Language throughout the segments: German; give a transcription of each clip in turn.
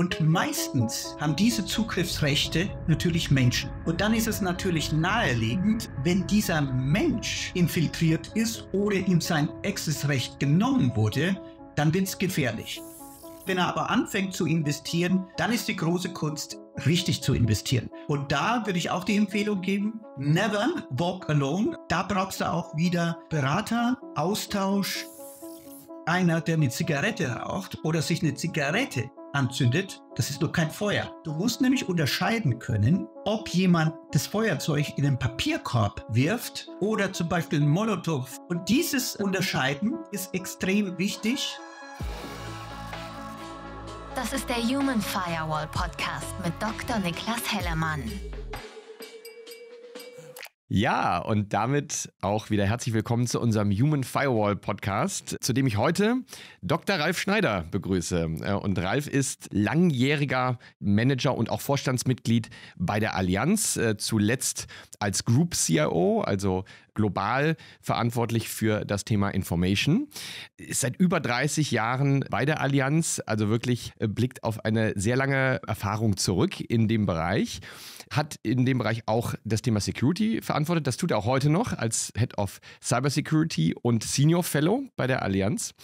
Und meistens haben diese Zugriffsrechte natürlich Menschen. Und dann ist es natürlich naheliegend, wenn dieser Mensch infiltriert ist oder ihm sein Accessrecht genommen wurde, dann wird es gefährlich. Wenn er aber anfängt zu investieren, dann ist die große Kunst, richtig zu investieren. Und da würde ich auch die Empfehlung geben, never walk alone. Da brauchst du auch wieder Berater, Austausch. Einer, der eine Zigarette raucht oder sich eine Zigarette anzündet, das ist nur kein Feuer. Du musst nämlich unterscheiden können, ob jemand das Feuerzeug in den Papierkorb wirft oder zum Beispiel einen Molotow. Und dieses Unterscheiden ist extrem wichtig, das ist der Human Firewall Podcast mit Dr. Niklas Hellermann. Ja, und damit auch wieder herzlich willkommen zu unserem Human Firewall Podcast, zu dem ich heute Dr. Ralf Schneider begrüße. Äh, und Ralf ist langjähriger Manager und auch Vorstandsmitglied bei der Allianz, äh, zuletzt als Group CIO, also global verantwortlich für das Thema Information. Ist seit über 30 Jahren bei der Allianz, also wirklich äh, blickt auf eine sehr lange Erfahrung zurück in dem Bereich hat in dem Bereich auch das Thema Security verantwortet. Das tut er auch heute noch als Head of Cybersecurity und Senior Fellow bei der Allianz.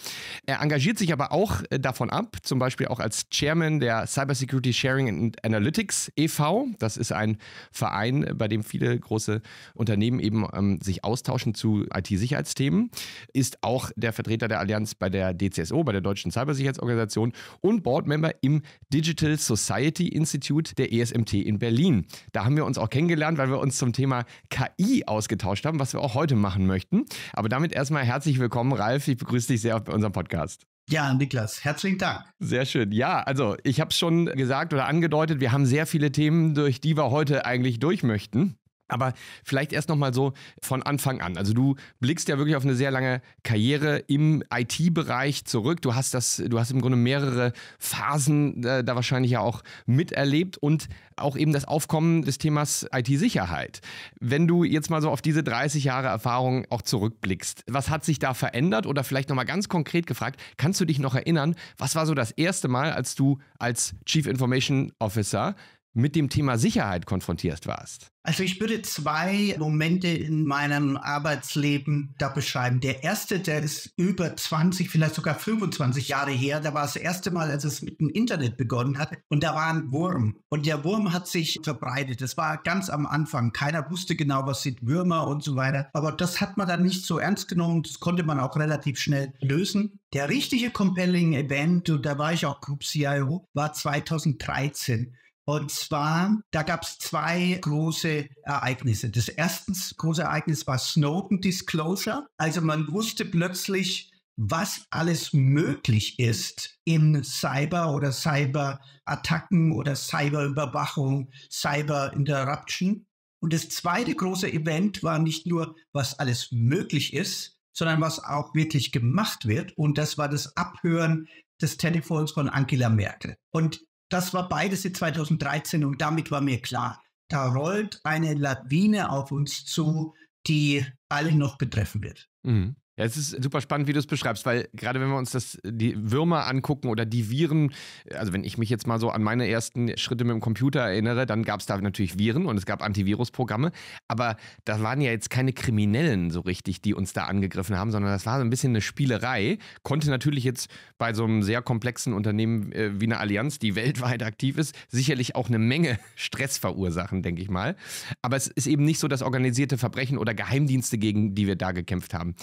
Er engagiert sich aber auch äh, davon ab, zum Beispiel auch als Chairman der Cybersecurity Sharing and Analytics e.V. Das ist ein Verein, bei dem viele große Unternehmen eben ähm, sich austauschen zu IT-Sicherheitsthemen. Ist auch der Vertreter der Allianz bei der DCSO, bei der Deutschen Cybersicherheitsorganisation und Boardmember im Digital Society Institute der ESMT in Berlin. Da haben wir uns auch kennengelernt, weil wir uns zum Thema KI ausgetauscht haben, was wir auch heute machen möchten. Aber damit erstmal herzlich willkommen, Ralf. Ich begrüße dich sehr auf unserem Podcast. Ja, Niklas, herzlichen Dank. Sehr schön. Ja, also ich habe es schon gesagt oder angedeutet, wir haben sehr viele Themen, durch die wir heute eigentlich durch möchten. Aber vielleicht erst nochmal so von Anfang an. Also du blickst ja wirklich auf eine sehr lange Karriere im IT-Bereich zurück. Du hast das, du hast im Grunde mehrere Phasen äh, da wahrscheinlich ja auch miterlebt und auch eben das Aufkommen des Themas IT-Sicherheit. Wenn du jetzt mal so auf diese 30 Jahre Erfahrung auch zurückblickst, was hat sich da verändert? Oder vielleicht nochmal ganz konkret gefragt, kannst du dich noch erinnern, was war so das erste Mal, als du als Chief Information Officer mit dem Thema Sicherheit konfrontiert warst? Also ich würde zwei Momente in meinem Arbeitsleben da beschreiben. Der erste, der ist über 20, vielleicht sogar 25 Jahre her. Da war es das erste Mal, als es mit dem Internet begonnen hat. Und da war ein Wurm. Und der Wurm hat sich verbreitet. Das war ganz am Anfang. Keiner wusste genau, was sind Würmer und so weiter. Aber das hat man dann nicht so ernst genommen. Das konnte man auch relativ schnell lösen. Der richtige Compelling Event, und da war ich auch Group CIO, war 2013. Und zwar, da gab es zwei große Ereignisse. Das erste große Ereignis war Snowden Disclosure. Also man wusste plötzlich, was alles möglich ist in Cyber oder Cyberattacken oder Cyberüberwachung, Cyber-Interruption. Und das zweite große Event war nicht nur, was alles möglich ist, sondern was auch wirklich gemacht wird. Und das war das Abhören des Telefons von Angela Merkel. Und das war beides in 2013 und damit war mir klar, da rollt eine Lawine auf uns zu, die alle noch betreffen wird. Mhm. Ja, es ist super spannend, wie du es beschreibst, weil gerade wenn wir uns das, die Würmer angucken oder die Viren, also wenn ich mich jetzt mal so an meine ersten Schritte mit dem Computer erinnere, dann gab es da natürlich Viren und es gab Antivirusprogramme, aber da waren ja jetzt keine Kriminellen so richtig, die uns da angegriffen haben, sondern das war so ein bisschen eine Spielerei. Konnte natürlich jetzt bei so einem sehr komplexen Unternehmen äh, wie eine Allianz, die weltweit aktiv ist, sicherlich auch eine Menge Stress verursachen, denke ich mal. Aber es ist eben nicht so das organisierte Verbrechen oder Geheimdienste, gegen die wir da gekämpft haben.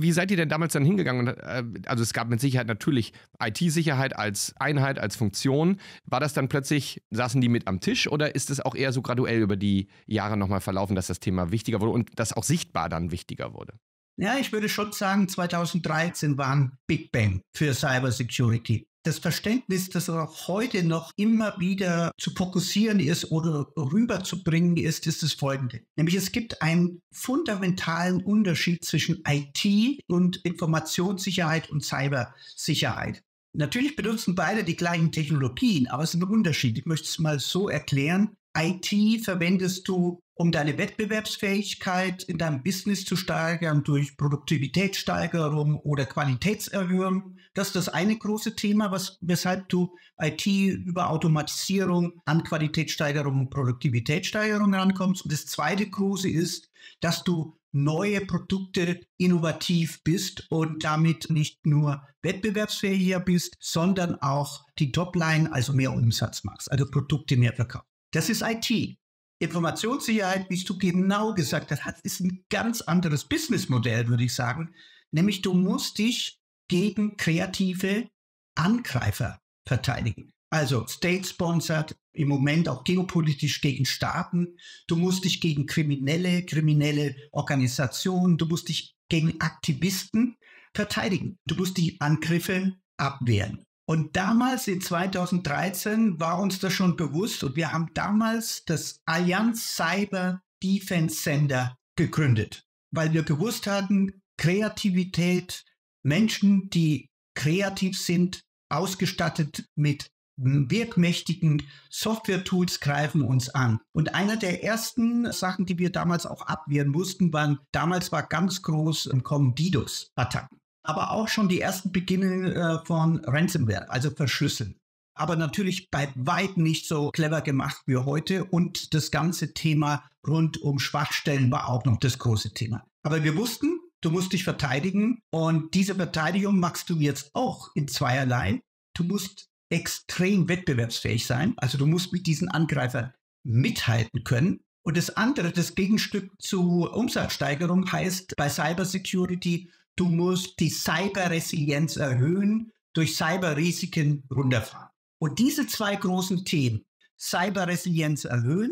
Wie seid ihr denn damals dann hingegangen? Äh, also es gab mit Sicherheit natürlich IT-Sicherheit als Einheit, als Funktion. War das dann plötzlich, saßen die mit am Tisch oder ist es auch eher so graduell über die Jahre nochmal verlaufen, dass das Thema wichtiger wurde und das auch sichtbar dann wichtiger wurde? Ja, ich würde schon sagen, 2013 war ein Big Bang für Cybersecurity das Verständnis, das auch heute noch immer wieder zu fokussieren ist oder rüberzubringen ist, ist das folgende. Nämlich es gibt einen fundamentalen Unterschied zwischen IT und Informationssicherheit und Cybersicherheit. Natürlich benutzen beide die gleichen Technologien, aber es ist ein Unterschied. Ich möchte es mal so erklären. IT verwendest du, um deine Wettbewerbsfähigkeit in deinem Business zu steigern durch Produktivitätssteigerung oder Qualitätserhöhung. Das ist das eine große Thema, was, weshalb du IT über Automatisierung an Qualitätssteigerung und Produktivitätssteigerung rankommst. Und das zweite große ist, dass du neue Produkte innovativ bist und damit nicht nur wettbewerbsfähiger bist, sondern auch die Topline, also mehr Umsatz machst, also Produkte mehr verkaufst. Das ist IT. Informationssicherheit, wie du genau gesagt hast, ist ein ganz anderes Businessmodell, würde ich sagen. Nämlich du musst dich gegen kreative Angreifer verteidigen. Also state-sponsored, im Moment auch geopolitisch gegen Staaten. Du musst dich gegen Kriminelle, kriminelle Organisationen, du musst dich gegen Aktivisten verteidigen. Du musst die Angriffe abwehren. Und damals in 2013 war uns das schon bewusst und wir haben damals das Allianz Cyber Defense Center gegründet, weil wir gewusst hatten, Kreativität, Menschen, die kreativ sind, ausgestattet mit wirkmächtigen Software-Tools greifen uns an. Und einer der ersten Sachen, die wir damals auch abwehren mussten, waren, damals war ganz groß Kommen DDoS-Attacken aber auch schon die ersten Beginne äh, von Ransomware, also Verschlüsseln. Aber natürlich bei weitem nicht so clever gemacht wie heute. Und das ganze Thema rund um Schwachstellen war auch noch das große Thema. Aber wir wussten, du musst dich verteidigen. Und diese Verteidigung machst du jetzt auch in zweierlei. Du musst extrem wettbewerbsfähig sein. Also du musst mit diesen Angreifern mithalten können. Und das andere, das Gegenstück zu Umsatzsteigerung heißt bei Cybersecurity, du musst die Cyberresilienz erhöhen, durch Cyberrisiken runterfahren. Und diese zwei großen Themen, Cyberresilienz erhöhen,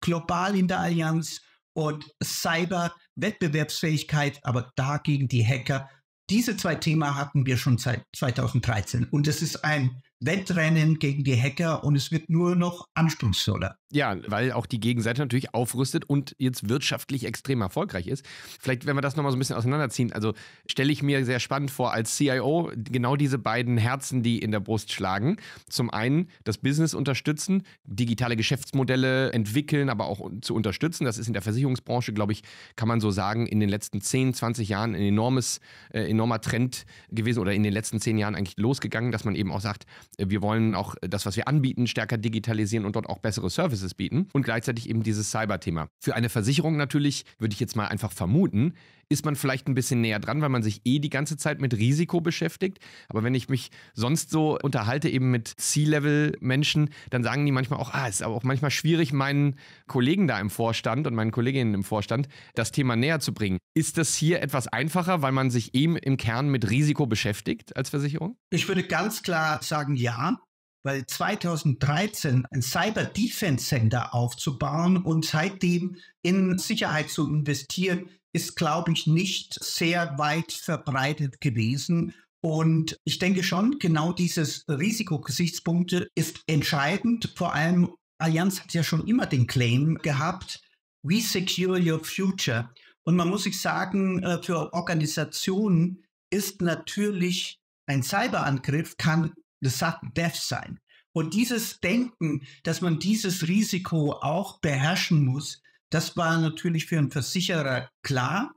global in der Allianz und Cyber-Wettbewerbsfähigkeit, aber dagegen die Hacker, diese zwei Themen hatten wir schon seit 2013. Und es ist ein Wettrennen gegen die Hacker und es wird nur noch anspruchsvoller. Ja, weil auch die Gegenseite natürlich aufrüstet und jetzt wirtschaftlich extrem erfolgreich ist. Vielleicht, wenn wir das nochmal so ein bisschen auseinanderziehen, also stelle ich mir sehr spannend vor, als CIO genau diese beiden Herzen, die in der Brust schlagen. Zum einen das Business unterstützen, digitale Geschäftsmodelle entwickeln, aber auch zu unterstützen. Das ist in der Versicherungsbranche, glaube ich, kann man so sagen, in den letzten 10, 20 Jahren ein enormes, äh, enormer Trend gewesen oder in den letzten 10 Jahren eigentlich losgegangen, dass man eben auch sagt, wir wollen auch das, was wir anbieten, stärker digitalisieren und dort auch bessere Services Services bieten und gleichzeitig eben dieses Cyber-Thema. Für eine Versicherung natürlich, würde ich jetzt mal einfach vermuten, ist man vielleicht ein bisschen näher dran, weil man sich eh die ganze Zeit mit Risiko beschäftigt. Aber wenn ich mich sonst so unterhalte, eben mit C-Level-Menschen, dann sagen die manchmal auch, ah, es ist aber auch manchmal schwierig, meinen Kollegen da im Vorstand und meinen Kolleginnen im Vorstand das Thema näher zu bringen. Ist das hier etwas einfacher, weil man sich eben im Kern mit Risiko beschäftigt als Versicherung? Ich würde ganz klar sagen, ja weil 2013 ein Cyber Defense Center aufzubauen und seitdem in Sicherheit zu investieren, ist, glaube ich, nicht sehr weit verbreitet gewesen. Und ich denke schon, genau dieses Risikogesichtspunkte ist entscheidend. Vor allem Allianz hat ja schon immer den Claim gehabt, we secure your future. Und man muss sich sagen, äh, für Organisationen ist natürlich ein Cyberangriff kann das Sudden Death sein. Und dieses Denken, dass man dieses Risiko auch beherrschen muss, das war natürlich für einen Versicherer klar.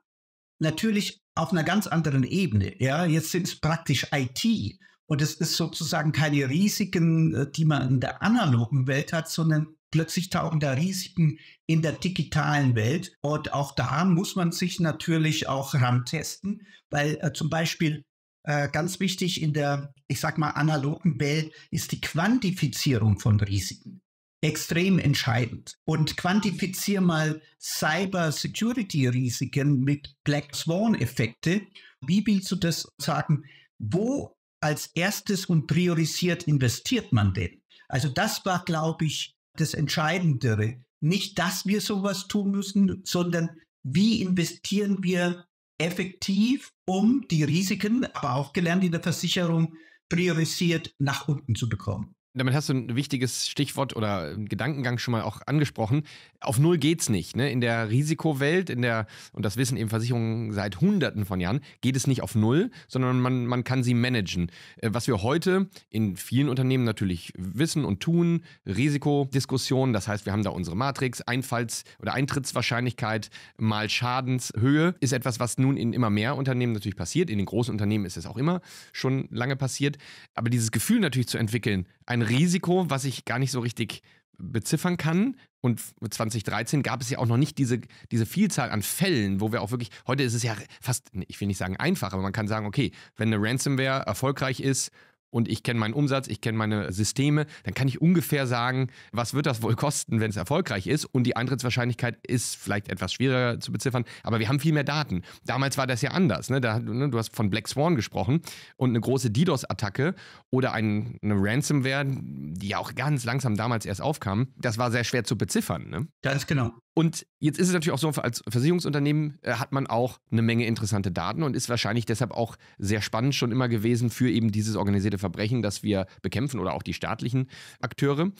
Natürlich auf einer ganz anderen Ebene. Ja, jetzt sind es praktisch IT. Und es ist sozusagen keine Risiken, äh, die man in der analogen Welt hat, sondern plötzlich tauchen da Risiken in der digitalen Welt. Und auch da muss man sich natürlich auch rantesten, weil äh, zum Beispiel äh, ganz wichtig in der, ich sag mal, analogen Welt ist die Quantifizierung von Risiken. Extrem entscheidend. Und quantifizier mal Cyber-Security-Risiken mit Black Swan-Effekte. Wie willst du das sagen? Wo als erstes und priorisiert investiert man denn? Also das war, glaube ich, das Entscheidendere. Nicht, dass wir sowas tun müssen, sondern wie investieren wir effektiv, um die Risiken, aber auch gelernt in der Versicherung, priorisiert nach unten zu bekommen. Damit hast du ein wichtiges Stichwort oder Gedankengang schon mal auch angesprochen. Auf Null geht's nicht. Ne? In der Risikowelt, in der, und das wissen eben Versicherungen seit Hunderten von Jahren, geht es nicht auf Null, sondern man, man kann sie managen. Äh, was wir heute in vielen Unternehmen natürlich wissen und tun, Risikodiskussionen, das heißt, wir haben da unsere Matrix, Einfalls- oder Eintrittswahrscheinlichkeit mal Schadenshöhe, ist etwas, was nun in immer mehr Unternehmen natürlich passiert. In den großen Unternehmen ist es auch immer schon lange passiert. Aber dieses Gefühl natürlich zu entwickeln, ein Risiko, was ich gar nicht so richtig beziffern kann. Und 2013 gab es ja auch noch nicht diese, diese Vielzahl an Fällen, wo wir auch wirklich, heute ist es ja fast, ich will nicht sagen einfach, aber man kann sagen, okay, wenn eine Ransomware erfolgreich ist und ich kenne meinen Umsatz, ich kenne meine Systeme, dann kann ich ungefähr sagen, was wird das wohl kosten, wenn es erfolgreich ist. Und die Eintrittswahrscheinlichkeit ist vielleicht etwas schwieriger zu beziffern, aber wir haben viel mehr Daten. Damals war das ja anders. Ne? Da, ne, du hast von Black Swan gesprochen und eine große DDoS-Attacke oder ein, eine Ransomware, die ja auch ganz langsam damals erst aufkam, das war sehr schwer zu beziffern. Ne? Ganz genau. Und jetzt ist es natürlich auch so, als Versicherungsunternehmen äh, hat man auch eine Menge interessante Daten und ist wahrscheinlich deshalb auch sehr spannend schon immer gewesen für eben dieses organisierte Verbrechen, das wir bekämpfen oder auch die staatlichen Akteure.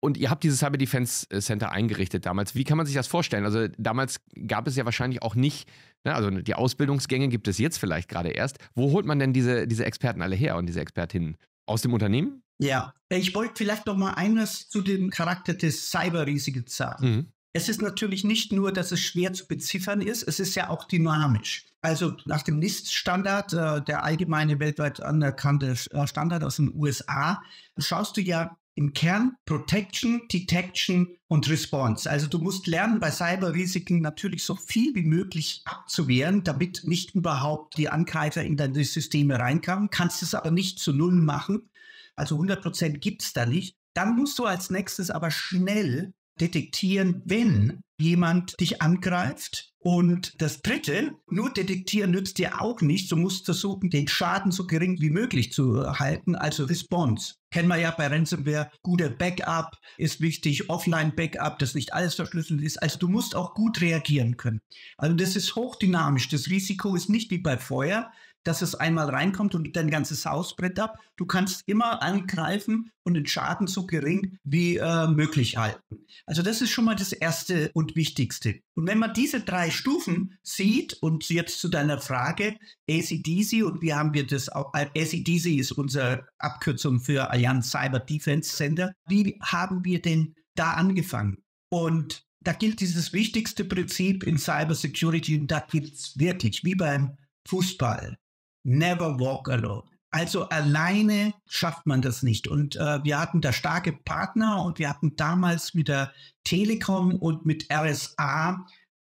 Und ihr habt dieses Cyber Defense Center eingerichtet damals. Wie kann man sich das vorstellen? Also damals gab es ja wahrscheinlich auch nicht, ne, also die Ausbildungsgänge gibt es jetzt vielleicht gerade erst. Wo holt man denn diese, diese Experten alle her und diese Expertinnen? Aus dem Unternehmen? Ja, ich wollte vielleicht noch mal eines zu dem Charakter des Cyberrisiken sagen. Mhm. Es ist natürlich nicht nur, dass es schwer zu beziffern ist, es ist ja auch dynamisch. Also nach dem NIST-Standard, äh, der allgemeine weltweit anerkannte äh, Standard aus den USA, schaust du ja im Kern Protection, Detection und Response. Also du musst lernen, bei Cyberrisiken natürlich so viel wie möglich abzuwehren, damit nicht überhaupt die Angreifer in deine Systeme reinkommen. Kannst es aber nicht zu Null machen. Also 100 Prozent gibt es da nicht. Dann musst du als nächstes aber schnell detektieren, wenn jemand dich angreift. Und das Dritte, nur detektieren nützt dir auch nichts. Du musst versuchen, den Schaden so gering wie möglich zu halten, also Response. Kennen wir ja bei Ransomware, guter Backup ist wichtig, Offline-Backup, dass nicht alles verschlüsselt ist. Also du musst auch gut reagieren können. Also das ist hochdynamisch. Das Risiko ist nicht wie bei Feuer, dass es einmal reinkommt und dein ganzes Haus ab. Du kannst immer angreifen und den Schaden so gering wie äh, möglich halten. Also das ist schon mal das Erste und Wichtigste. Und wenn man diese drei Stufen sieht und jetzt zu deiner Frage, ACDC und wie haben wir das auch, äh, ACDC ist unsere Abkürzung für Allianz Cyber Defense Center, wie haben wir denn da angefangen? Und da gilt dieses wichtigste Prinzip in Cyber Security und da gilt es wirklich wie beim Fußball. Never walk alone. Also alleine schafft man das nicht. Und äh, wir hatten da starke Partner und wir hatten damals mit der Telekom und mit RSA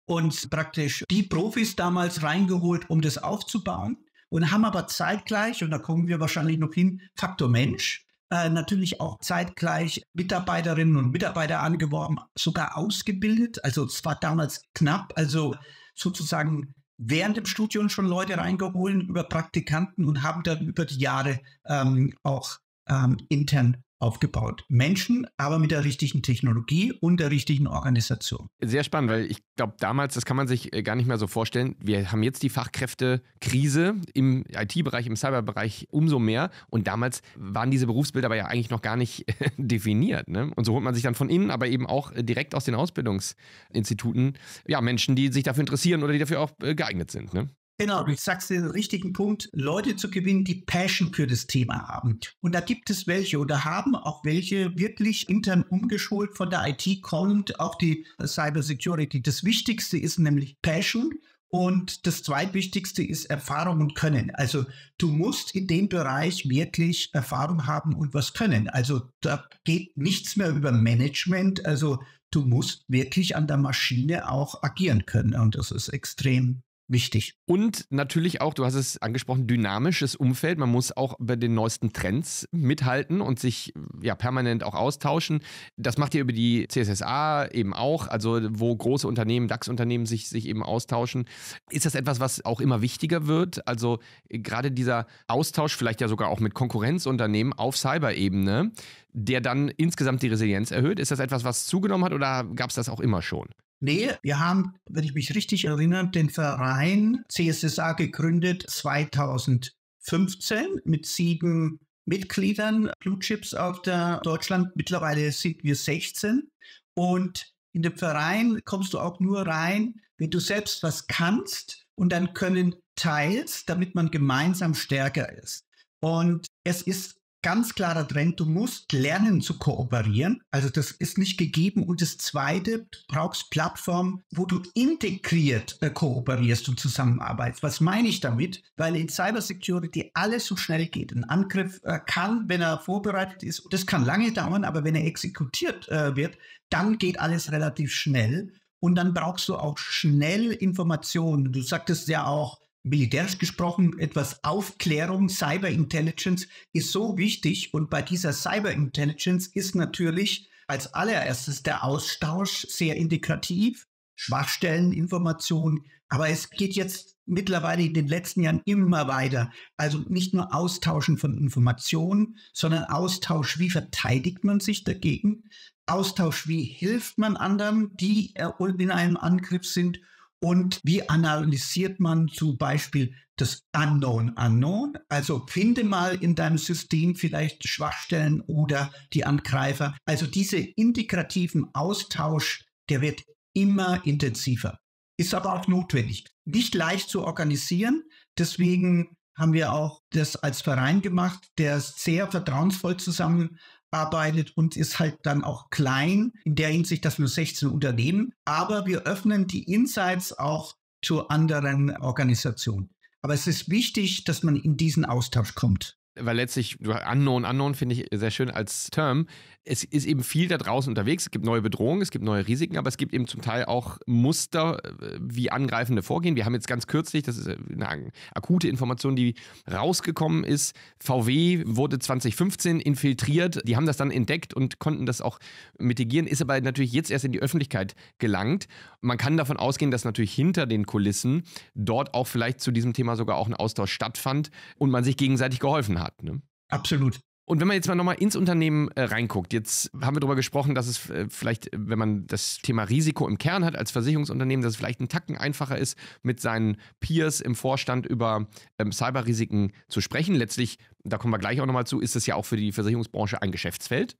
uns praktisch die Profis damals reingeholt, um das aufzubauen. Und haben aber zeitgleich, und da kommen wir wahrscheinlich noch hin, Faktor Mensch, äh, natürlich auch zeitgleich Mitarbeiterinnen und Mitarbeiter angeworben, sogar ausgebildet. Also es war damals knapp, also sozusagen während dem Studium schon Leute reingeholt über Praktikanten und haben dann über die Jahre ähm, auch ähm, intern aufgebaut. Menschen, aber mit der richtigen Technologie und der richtigen Organisation. Sehr spannend, weil ich glaube, damals, das kann man sich äh, gar nicht mehr so vorstellen. Wir haben jetzt die Fachkräftekrise im IT-Bereich, im Cyberbereich umso mehr. Und damals waren diese Berufsbilder aber ja eigentlich noch gar nicht definiert. Ne? Und so holt man sich dann von innen, aber eben auch direkt aus den Ausbildungsinstituten, ja, Menschen, die sich dafür interessieren oder die dafür auch äh, geeignet sind. Ne? Genau, du sagst den richtigen Punkt, Leute zu gewinnen, die Passion für das Thema haben. Und da gibt es welche oder haben auch welche wirklich intern umgeschult von der IT kommt, auch die Cyber Security. Das Wichtigste ist nämlich Passion und das zweitwichtigste ist Erfahrung und Können. Also du musst in dem Bereich wirklich Erfahrung haben und was können. Also da geht nichts mehr über Management. Also du musst wirklich an der Maschine auch agieren können. Und das ist extrem wichtig. Und natürlich auch, du hast es angesprochen, dynamisches Umfeld. Man muss auch bei den neuesten Trends mithalten und sich ja permanent auch austauschen. Das macht ihr über die CSSA eben auch, also wo große Unternehmen, DAX-Unternehmen sich, sich eben austauschen. Ist das etwas, was auch immer wichtiger wird? Also gerade dieser Austausch, vielleicht ja sogar auch mit Konkurrenzunternehmen auf Cyber-Ebene, der dann insgesamt die Resilienz erhöht. Ist das etwas, was zugenommen hat oder gab es das auch immer schon? Nee, wir haben, wenn ich mich richtig erinnere, den Verein CSSA gegründet 2015 mit sieben Mitgliedern, Blue Chips auf der Deutschland. Mittlerweile sind wir 16 und in dem Verein kommst du auch nur rein, wenn du selbst was kannst und dann können teilst, damit man gemeinsam stärker ist. Und es ist ganz klarer Trend, du musst lernen zu kooperieren. Also das ist nicht gegeben. Und das Zweite, du brauchst Plattformen, wo du integriert äh, kooperierst und zusammenarbeitest. Was meine ich damit? Weil in Cybersecurity alles so schnell geht. Ein Angriff äh, kann, wenn er vorbereitet ist, das kann lange dauern, aber wenn er exekutiert äh, wird, dann geht alles relativ schnell. Und dann brauchst du auch schnell Informationen. Du sagtest ja auch, militärisch gesprochen etwas Aufklärung, Cyber Intelligence ist so wichtig. Und bei dieser Cyber Intelligence ist natürlich als allererstes der Austausch sehr integrativ, Schwachstelleninformationen, aber es geht jetzt mittlerweile in den letzten Jahren immer weiter. Also nicht nur Austauschen von Informationen, sondern Austausch, wie verteidigt man sich dagegen, Austausch, wie hilft man anderen, die in einem Angriff sind und wie analysiert man zum Beispiel das Unknown Unknown? Also finde mal in deinem System vielleicht Schwachstellen oder die Angreifer. Also diese integrativen Austausch, der wird immer intensiver. Ist aber auch notwendig. Nicht leicht zu organisieren. Deswegen haben wir auch das als Verein gemacht, der sehr vertrauensvoll zusammen arbeitet und ist halt dann auch klein in der Hinsicht, dass wir 16 Unternehmen, aber wir öffnen die Insights auch zu anderen Organisationen. Aber es ist wichtig, dass man in diesen Austausch kommt weil letztlich, Unknown, Unknown finde ich sehr schön als Term. Es ist eben viel da draußen unterwegs. Es gibt neue Bedrohungen, es gibt neue Risiken, aber es gibt eben zum Teil auch Muster, äh, wie Angreifende vorgehen. Wir haben jetzt ganz kürzlich, das ist eine akute Information, die rausgekommen ist. VW wurde 2015 infiltriert. Die haben das dann entdeckt und konnten das auch mitigieren, ist aber natürlich jetzt erst in die Öffentlichkeit gelangt. Man kann davon ausgehen, dass natürlich hinter den Kulissen dort auch vielleicht zu diesem Thema sogar auch ein Austausch stattfand und man sich gegenseitig geholfen hat hat. Ne? Absolut. Und wenn man jetzt mal nochmal ins Unternehmen äh, reinguckt, jetzt haben wir darüber gesprochen, dass es äh, vielleicht, wenn man das Thema Risiko im Kern hat als Versicherungsunternehmen, dass es vielleicht einen Tacken einfacher ist, mit seinen Peers im Vorstand über ähm, Cyberrisiken zu sprechen. Letztlich da kommen wir gleich auch nochmal zu, ist es ja auch für die Versicherungsbranche ein Geschäftsfeld.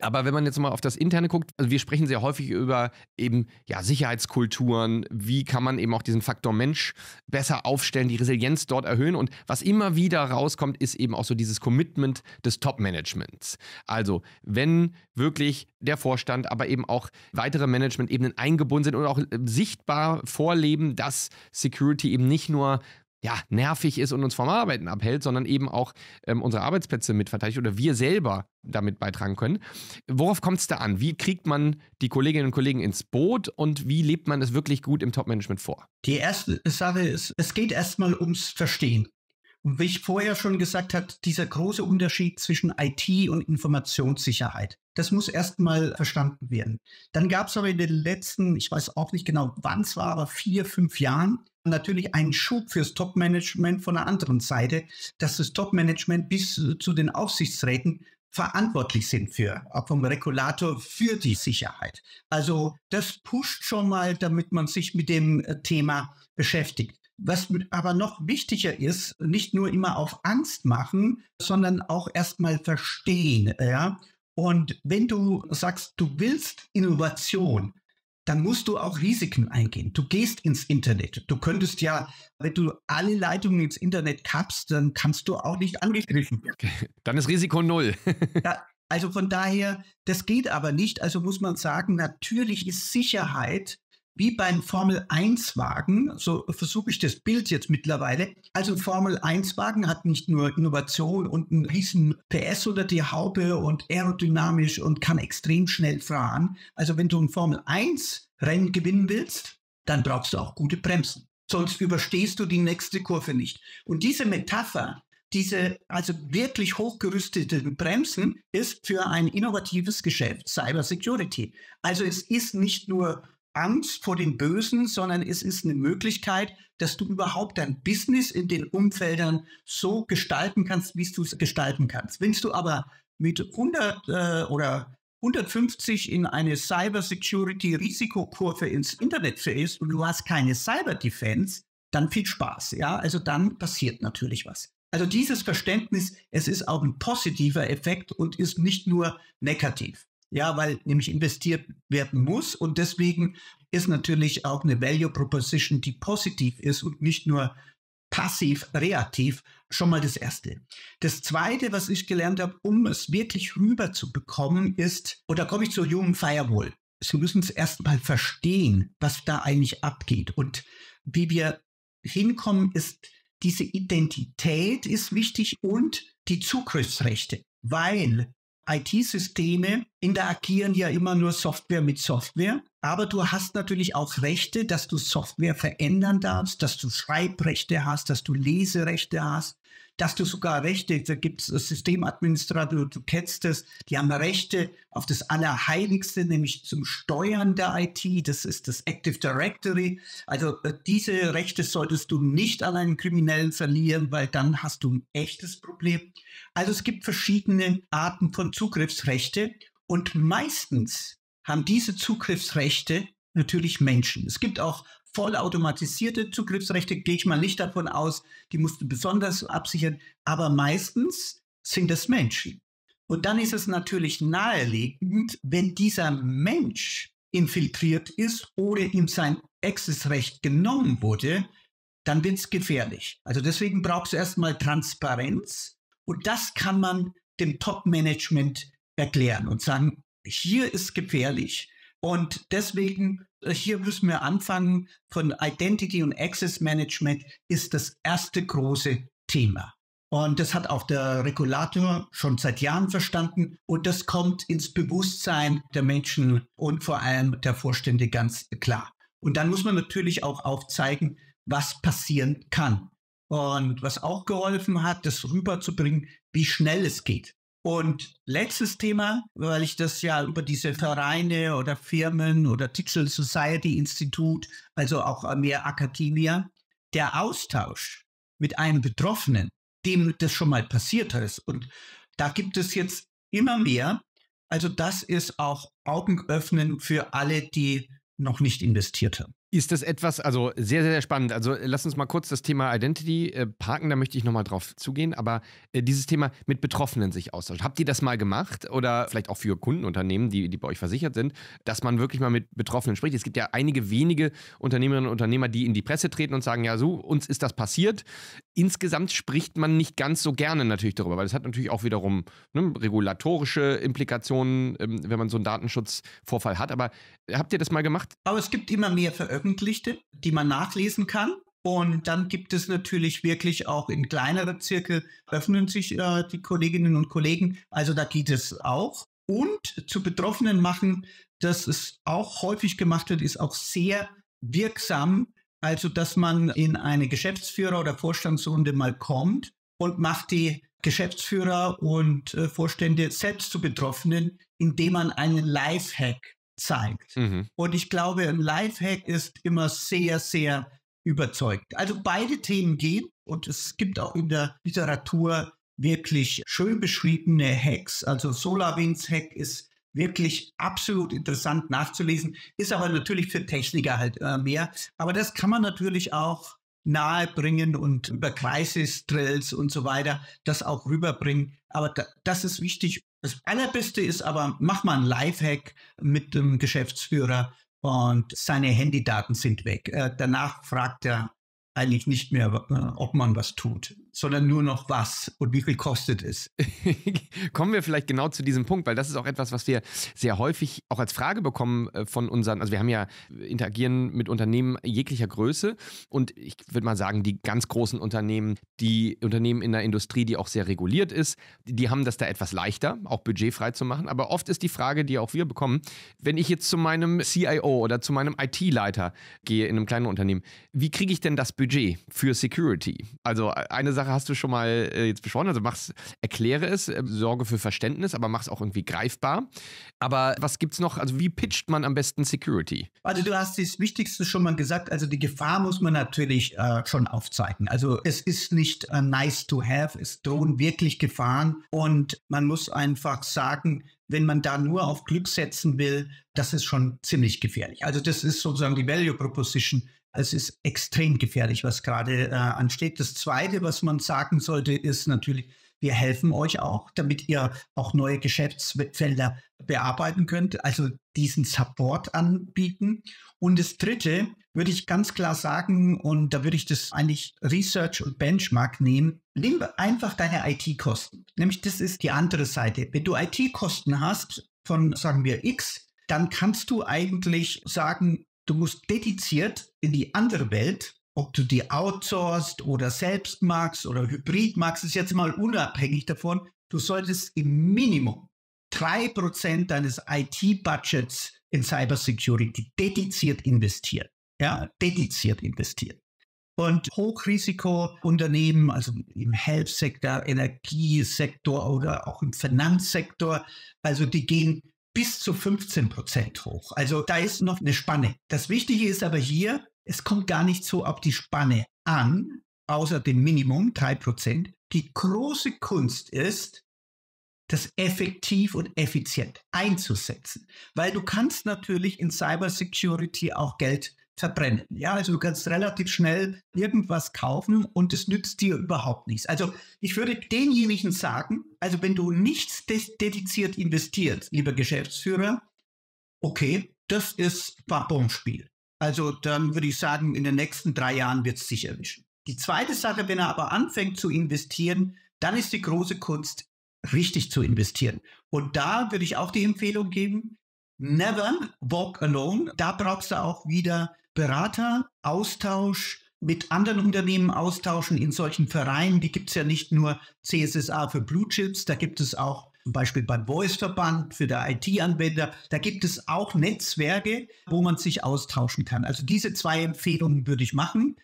Aber wenn man jetzt mal auf das Interne guckt, also wir sprechen sehr häufig über eben ja, Sicherheitskulturen, wie kann man eben auch diesen Faktor Mensch besser aufstellen, die Resilienz dort erhöhen. Und was immer wieder rauskommt, ist eben auch so dieses Commitment des Top-Managements. Also wenn wirklich der Vorstand, aber eben auch weitere Management-Ebenen eingebunden sind und auch sichtbar vorleben, dass Security eben nicht nur ja, nervig ist und uns vom Arbeiten abhält, sondern eben auch ähm, unsere Arbeitsplätze mitverteidigt oder wir selber damit beitragen können. Worauf kommt es da an? Wie kriegt man die Kolleginnen und Kollegen ins Boot und wie lebt man es wirklich gut im Top-Management vor? Die erste Sache ist, es geht erstmal ums Verstehen. Und wie ich vorher schon gesagt habe, dieser große Unterschied zwischen IT und Informationssicherheit. Das muss erstmal verstanden werden. Dann gab es aber in den letzten, ich weiß auch nicht genau, wann es war, aber vier, fünf Jahren natürlich einen Schub fürs Top-Management von der anderen Seite, dass das Top-Management bis zu den Aufsichtsräten verantwortlich sind für, auch vom Regulator für die Sicherheit. Also das pusht schon mal, damit man sich mit dem äh, Thema beschäftigt. Was aber noch wichtiger ist, nicht nur immer auf Angst machen, sondern auch erstmal verstehen. Ja? Und wenn du sagst, du willst Innovation, dann musst du auch Risiken eingehen. Du gehst ins Internet. Du könntest ja, wenn du alle Leitungen ins Internet kappst, dann kannst du auch nicht angegriffen werden. Okay. Dann ist Risiko null. ja, also von daher, das geht aber nicht. Also muss man sagen, natürlich ist Sicherheit wie beim Formel-1-Wagen, so versuche ich das Bild jetzt mittlerweile. Also Formel-1-Wagen hat nicht nur Innovation und einen riesen PS unter die Haube und aerodynamisch und kann extrem schnell fahren. Also wenn du ein Formel-1-Rennen gewinnen willst, dann brauchst du auch gute Bremsen. Sonst überstehst du die nächste Kurve nicht. Und diese Metapher, diese also wirklich hochgerüsteten Bremsen ist für ein innovatives Geschäft Cyber Security. Also es ist nicht nur Angst vor dem Bösen, sondern es ist eine Möglichkeit, dass du überhaupt dein Business in den Umfeldern so gestalten kannst, wie du es gestalten kannst. Wenn du aber mit 100 äh, oder 150 in eine Cyber Security Risikokurve ins Internet fällst und du hast keine Cyber Defense, dann viel Spaß. Ja, also dann passiert natürlich was. Also dieses Verständnis, es ist auch ein positiver Effekt und ist nicht nur negativ. Ja, weil nämlich investiert werden muss und deswegen ist natürlich auch eine Value Proposition, die positiv ist und nicht nur passiv, reaktiv, schon mal das Erste. Das Zweite, was ich gelernt habe, um es wirklich rüber zu bekommen, ist, und da komme ich zur jungen Firewall. Sie müssen es erstmal verstehen, was da eigentlich abgeht. Und wie wir hinkommen, ist, diese Identität ist wichtig und die Zugriffsrechte, weil IT-Systeme interagieren ja immer nur Software mit Software, aber du hast natürlich auch Rechte, dass du Software verändern darfst, dass du Schreibrechte hast, dass du Leserechte hast dass du sogar Rechte, da gibt es Systemadministrator, du kennst es, die haben Rechte auf das Allerheiligste, nämlich zum Steuern der IT, das ist das Active Directory. Also äh, diese Rechte solltest du nicht an einen Kriminellen verlieren, weil dann hast du ein echtes Problem. Also es gibt verschiedene Arten von Zugriffsrechte und meistens haben diese Zugriffsrechte natürlich Menschen. Es gibt auch vollautomatisierte Zugriffsrechte gehe ich mal nicht davon aus, die musst du besonders absichern, aber meistens sind es Menschen. Und dann ist es natürlich naheliegend, wenn dieser Mensch infiltriert ist oder ihm sein Accessrecht genommen wurde, dann wird es gefährlich. Also deswegen braucht es erstmal Transparenz und das kann man dem Top-Management erklären und sagen, hier ist gefährlich. Und deswegen, äh, hier müssen wir anfangen, von Identity und Access Management ist das erste große Thema. Und das hat auch der Regulator schon seit Jahren verstanden. Und das kommt ins Bewusstsein der Menschen und vor allem der Vorstände ganz klar. Und dann muss man natürlich auch aufzeigen, was passieren kann. Und was auch geholfen hat, das rüberzubringen, wie schnell es geht. Und letztes Thema, weil ich das ja über diese Vereine oder Firmen oder Digital Society Institut, also auch mehr Akademie, der Austausch mit einem Betroffenen, dem das schon mal passiert ist. Und da gibt es jetzt immer mehr. Also das ist auch Augenöffnen für alle, die noch nicht investiert haben. Ist das etwas, also sehr, sehr spannend. Also lass uns mal kurz das Thema Identity äh, parken, da möchte ich nochmal drauf zugehen. Aber äh, dieses Thema mit Betroffenen sich austauschen. Habt ihr das mal gemacht oder vielleicht auch für Kundenunternehmen, die, die bei euch versichert sind, dass man wirklich mal mit Betroffenen spricht? Es gibt ja einige wenige Unternehmerinnen und Unternehmer, die in die Presse treten und sagen, ja, so, uns ist das passiert. Insgesamt spricht man nicht ganz so gerne natürlich darüber, weil es hat natürlich auch wiederum ne, regulatorische Implikationen, ähm, wenn man so einen Datenschutzvorfall hat. Aber habt ihr das mal gemacht? Aber es gibt immer mehr veröffentlichte, die man nachlesen kann. Und dann gibt es natürlich wirklich auch in kleineren Zirkel öffnen sich äh, die Kolleginnen und Kollegen. Also da geht es auch. Und zu Betroffenen machen, das ist auch häufig gemacht wird, ist auch sehr wirksam. Also, dass man in eine Geschäftsführer- oder Vorstandsrunde mal kommt und macht die Geschäftsführer und äh, Vorstände selbst zu Betroffenen, indem man einen Lifehack zeigt. Mhm. Und ich glaube, ein Lifehack ist immer sehr, sehr überzeugt. Also beide Themen gehen und es gibt auch in der Literatur wirklich schön beschriebene Hacks. Also SolarWinds Hack ist wirklich absolut interessant nachzulesen, ist aber natürlich für Techniker halt äh, mehr. Aber das kann man natürlich auch nahebringen und über Crisis-Drills und so weiter das auch rüberbringen. Aber da, das ist wichtig. Das Allerbeste ist aber, mach mal einen Lifehack mit dem Geschäftsführer und seine Handydaten sind weg. Äh, danach fragt er eigentlich nicht mehr, äh, ob man was tut, sondern nur noch was und wie viel kostet es. Kommen wir vielleicht genau zu diesem Punkt, weil das ist auch etwas, was wir sehr häufig auch als Frage bekommen äh, von unseren, also wir haben ja interagieren mit Unternehmen jeglicher Größe und ich würde mal sagen, die ganz großen Unternehmen, die Unternehmen in der Industrie, die auch sehr reguliert ist, die haben das da etwas leichter, auch budgetfrei zu machen, aber oft ist die Frage, die auch wir bekommen, wenn ich jetzt zu meinem CIO oder zu meinem IT-Leiter gehe in einem kleinen Unternehmen, wie kriege ich denn das Budget Budget für Security. Also eine Sache hast du schon mal äh, jetzt besprochen, also mach's, erkläre es, äh, sorge für Verständnis, aber mach es auch irgendwie greifbar. Aber was gibt's noch? Also wie pitcht man am besten Security? Also du hast das Wichtigste schon mal gesagt. Also die Gefahr muss man natürlich äh, schon aufzeigen. Also es ist nicht uh, nice to have, es drohen wirklich Gefahren und man muss einfach sagen, wenn man da nur auf Glück setzen will, das ist schon ziemlich gefährlich. Also das ist sozusagen die Value Proposition Es ist extrem gefährlich, was gerade äh, ansteht. Das Zweite, was man sagen sollte, ist natürlich, wir helfen euch auch, damit ihr auch neue Geschäftsfelder bearbeiten könnt, also diesen Support anbieten. Und das Dritte würde ich ganz klar sagen, und da würde ich das eigentlich Research und Benchmark nehmen, nimm einfach deine IT-Kosten. Nämlich das ist die andere Seite. Wenn du IT-Kosten hast von, sagen wir, X, dann kannst du eigentlich sagen, du musst dediziert in die andere Welt ob du die outsourced oder selbst magst oder hybrid magst, ist jetzt mal unabhängig davon. Du solltest im Minimum 3% deines IT-Budgets in Cybersecurity dediziert investieren. Ja, dediziert investieren. Und Hochrisikounternehmen, also im Health-Sektor, Energiesektor oder auch im Finanzsektor, also die gehen bis zu 15 Prozent hoch. Also da ist noch eine Spanne. Das Wichtige ist aber hier, es kommt gar nicht so auf die Spanne an, außer dem Minimum 3%. Die große Kunst ist, das effektiv und effizient einzusetzen. Weil du kannst natürlich in Cybersecurity auch Geld verbrennen. Ja, also du kannst relativ schnell irgendwas kaufen und es nützt dir überhaupt nichts. Also ich würde denjenigen sagen, also wenn du nichts dediziert investiert, lieber Geschäftsführer, okay, das ist Babonspiel. Also dann würde ich sagen, in den nächsten drei Jahren wird es sich erwischen. Die zweite Sache, wenn er aber anfängt zu investieren, dann ist die große Kunst, richtig zu investieren. Und da würde ich auch die Empfehlung geben, never walk alone. Da brauchst du auch wieder Berater, Austausch, mit anderen Unternehmen austauschen in solchen Vereinen. Die gibt es ja nicht nur CSSA für Blue Chips, da gibt es auch zum Beispiel beim Voice-Verband für der IT-Anwender. Da gibt es auch Netzwerke, wo man sich austauschen kann. Also diese zwei Empfehlungen würde ich machen.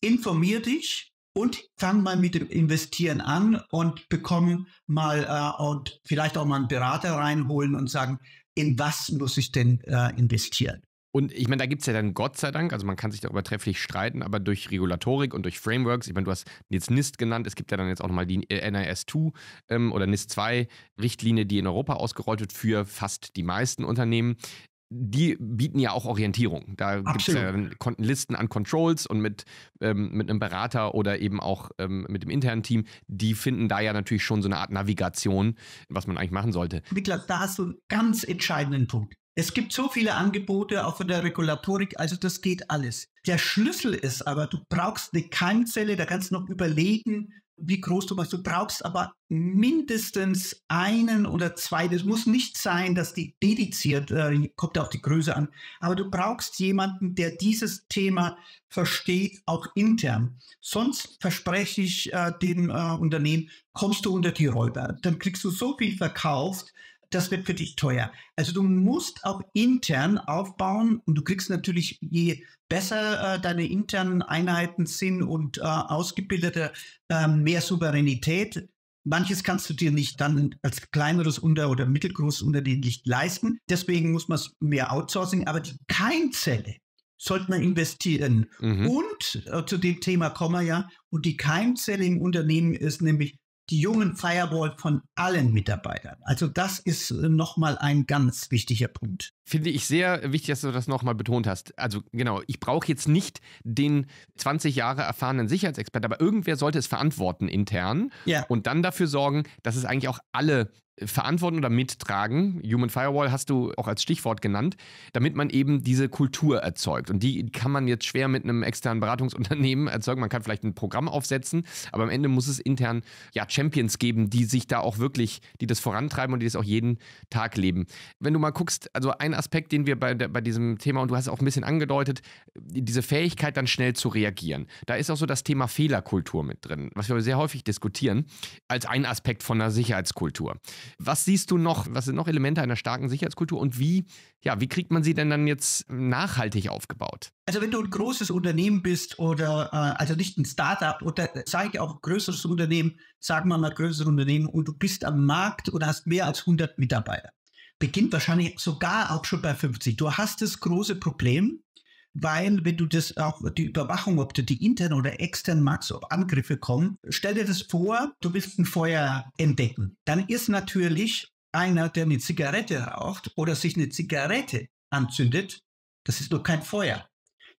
Informier dich und fang mal mit dem Investieren an und bekomm mal äh, und vielleicht auch mal einen Berater reinholen und sagen, in was muss ich denn äh, investieren? Und ich meine, da gibt es ja dann Gott sei Dank, also man kann sich darüber trefflich streiten, aber durch Regulatorik und durch Frameworks, ich meine, du hast jetzt NIST genannt, es gibt ja dann jetzt auch nochmal die NIS2 ähm, oder NIS2 Richtlinie, die in Europa ausgerollt wird für fast die meisten Unternehmen die bieten ja auch Orientierung. Da gibt es ja Listen an Controls und mit, ähm, mit einem Berater oder eben auch ähm, mit dem internen Team, die finden da ja natürlich schon so eine Art Navigation, was man eigentlich machen sollte. Niklas, da hast du einen ganz entscheidenden Punkt. Es gibt so viele Angebote, auch von der Regulatorik, also das geht alles. Der Schlüssel ist aber, du brauchst eine Keimzelle, da kannst du noch überlegen, wie groß du machst. Du brauchst aber mindestens einen oder zwei. Das muss nicht sein, dass die dediziert, äh, kommt auch die Größe an, aber du brauchst jemanden, der dieses Thema versteht, auch intern. Sonst verspreche ich äh, dem äh, Unternehmen, kommst du unter die Räuber. Dann kriegst du so viel verkauft, das wird für dich teuer. Also du musst auch intern aufbauen und du kriegst natürlich, je besser äh, deine internen Einheiten sind und äh, ausgebildete, äh, mehr Souveränität. Manches kannst du dir nicht dann als kleineres Unter- oder mittelgroßes Unternehmen nicht leisten. Deswegen muss man mehr Outsourcing. Aber die Keimzelle sollte man investieren. Mhm. Und äh, zu dem Thema kommen wir ja. Und die Keimzelle im Unternehmen ist nämlich die jungen Firewall von allen Mitarbeitern. Also das ist äh, nochmal ein ganz wichtiger Punkt. Finde ich sehr wichtig, dass du das nochmal betont hast. Also genau, ich brauche jetzt nicht den 20 Jahre erfahrenen Sicherheitsexperten, aber irgendwer sollte es verantworten intern ja. und dann dafür sorgen, dass es eigentlich auch alle verantworten oder mittragen. Human Firewall hast du auch als Stichwort genannt, damit man eben diese Kultur erzeugt. Und die kann man jetzt schwer mit einem externen Beratungsunternehmen erzeugen. Man kann vielleicht ein Programm aufsetzen, aber am Ende muss es intern ja Champions geben, die sich da auch wirklich, die das vorantreiben und die das auch jeden Tag leben. Wenn du mal guckst, also ein Aspekt, den wir bei, bei diesem Thema, und du hast es auch ein bisschen angedeutet, diese Fähigkeit dann schnell zu reagieren. Da ist auch so das Thema Fehlerkultur mit drin, was wir sehr häufig diskutieren, als ein Aspekt von der Sicherheitskultur. Was siehst du noch? Was sind noch Elemente einer starken Sicherheitskultur und wie, ja, wie kriegt man sie denn dann jetzt nachhaltig aufgebaut? Also wenn du ein großes Unternehmen bist oder äh, also nicht ein Startup oder ich auch ein größeres Unternehmen, sagen wir mal größeres Unternehmen und du bist am Markt und hast mehr als 100 Mitarbeiter, beginnt wahrscheinlich sogar auch schon bei 50. Du hast das große Problem, weil wenn du das auch die Überwachung, ob du die intern oder extern magst, ob Angriffe kommen, stell dir das vor, du willst ein Feuer entdecken. Dann ist natürlich einer, der eine Zigarette raucht oder sich eine Zigarette anzündet, das ist nur kein Feuer.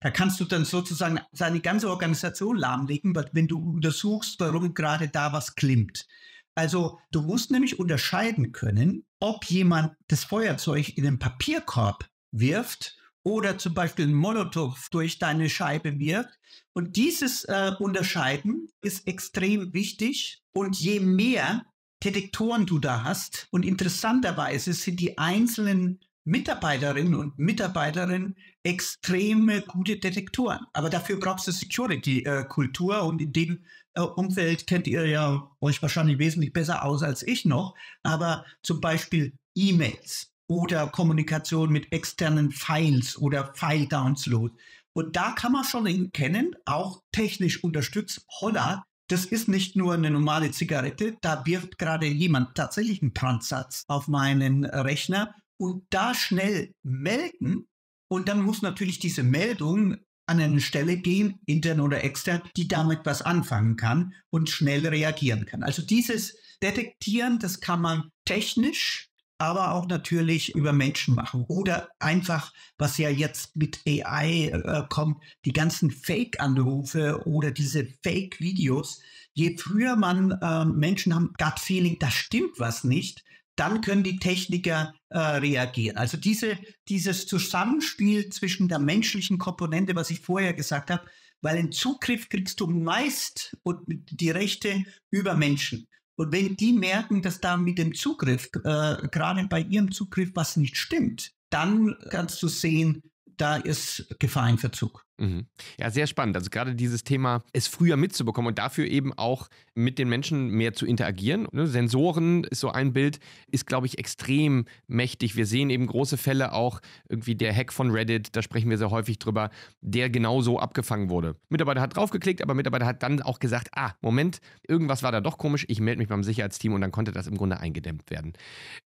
Da kannst du dann sozusagen seine ganze Organisation lahmlegen, wenn du untersuchst, warum gerade da was klimmt. Also du musst nämlich unterscheiden können, ob jemand das Feuerzeug in den Papierkorb wirft oder zum Beispiel ein Molotow durch deine Scheibe wirft. Und dieses äh, Unterscheiden ist extrem wichtig. Und je mehr Detektoren du da hast, und interessanterweise sind die einzelnen Mitarbeiterinnen und Mitarbeiterinnen extreme gute Detektoren. Aber dafür brauchst du Security-Kultur äh, und in dem äh, Umfeld kennt ihr ja euch wahrscheinlich wesentlich besser aus als ich noch. Aber zum Beispiel E-Mails oder Kommunikation mit externen Files oder File-Download. Und da kann man schon erkennen, auch technisch unterstützt, holla, das ist nicht nur eine normale Zigarette, da wirft gerade jemand tatsächlich einen Brandsatz auf meinen Rechner und da schnell melden. Und dann muss natürlich diese Meldung an eine Stelle gehen, intern oder extern, die damit was anfangen kann und schnell reagieren kann. Also dieses Detektieren, das kann man technisch aber auch natürlich über Menschen machen. Oder einfach, was ja jetzt mit AI äh, kommt, die ganzen Fake-Anrufe oder diese Fake-Videos. Je früher man äh, Menschen haben, Gut-Feeling, da stimmt was nicht, dann können die Techniker äh, reagieren. Also diese, dieses Zusammenspiel zwischen der menschlichen Komponente, was ich vorher gesagt habe, weil einen Zugriff kriegst du meist und die Rechte über Menschen. Und wenn die merken, dass da mit dem Zugriff, äh, gerade bei ihrem Zugriff, was nicht stimmt, dann kannst du sehen, da ist Gefahr in Verzug. Mhm. Ja, sehr spannend. Also gerade dieses Thema, es früher mitzubekommen und dafür eben auch mit den Menschen mehr zu interagieren. Ne, Sensoren ist so ein Bild, ist, glaube ich, extrem mächtig. Wir sehen eben große Fälle auch, irgendwie der Hack von Reddit, da sprechen wir sehr häufig drüber, der genauso abgefangen wurde. Mitarbeiter hat draufgeklickt, aber Mitarbeiter hat dann auch gesagt, ah, Moment, irgendwas war da doch komisch, ich melde mich beim Sicherheitsteam und dann konnte das im Grunde eingedämmt werden.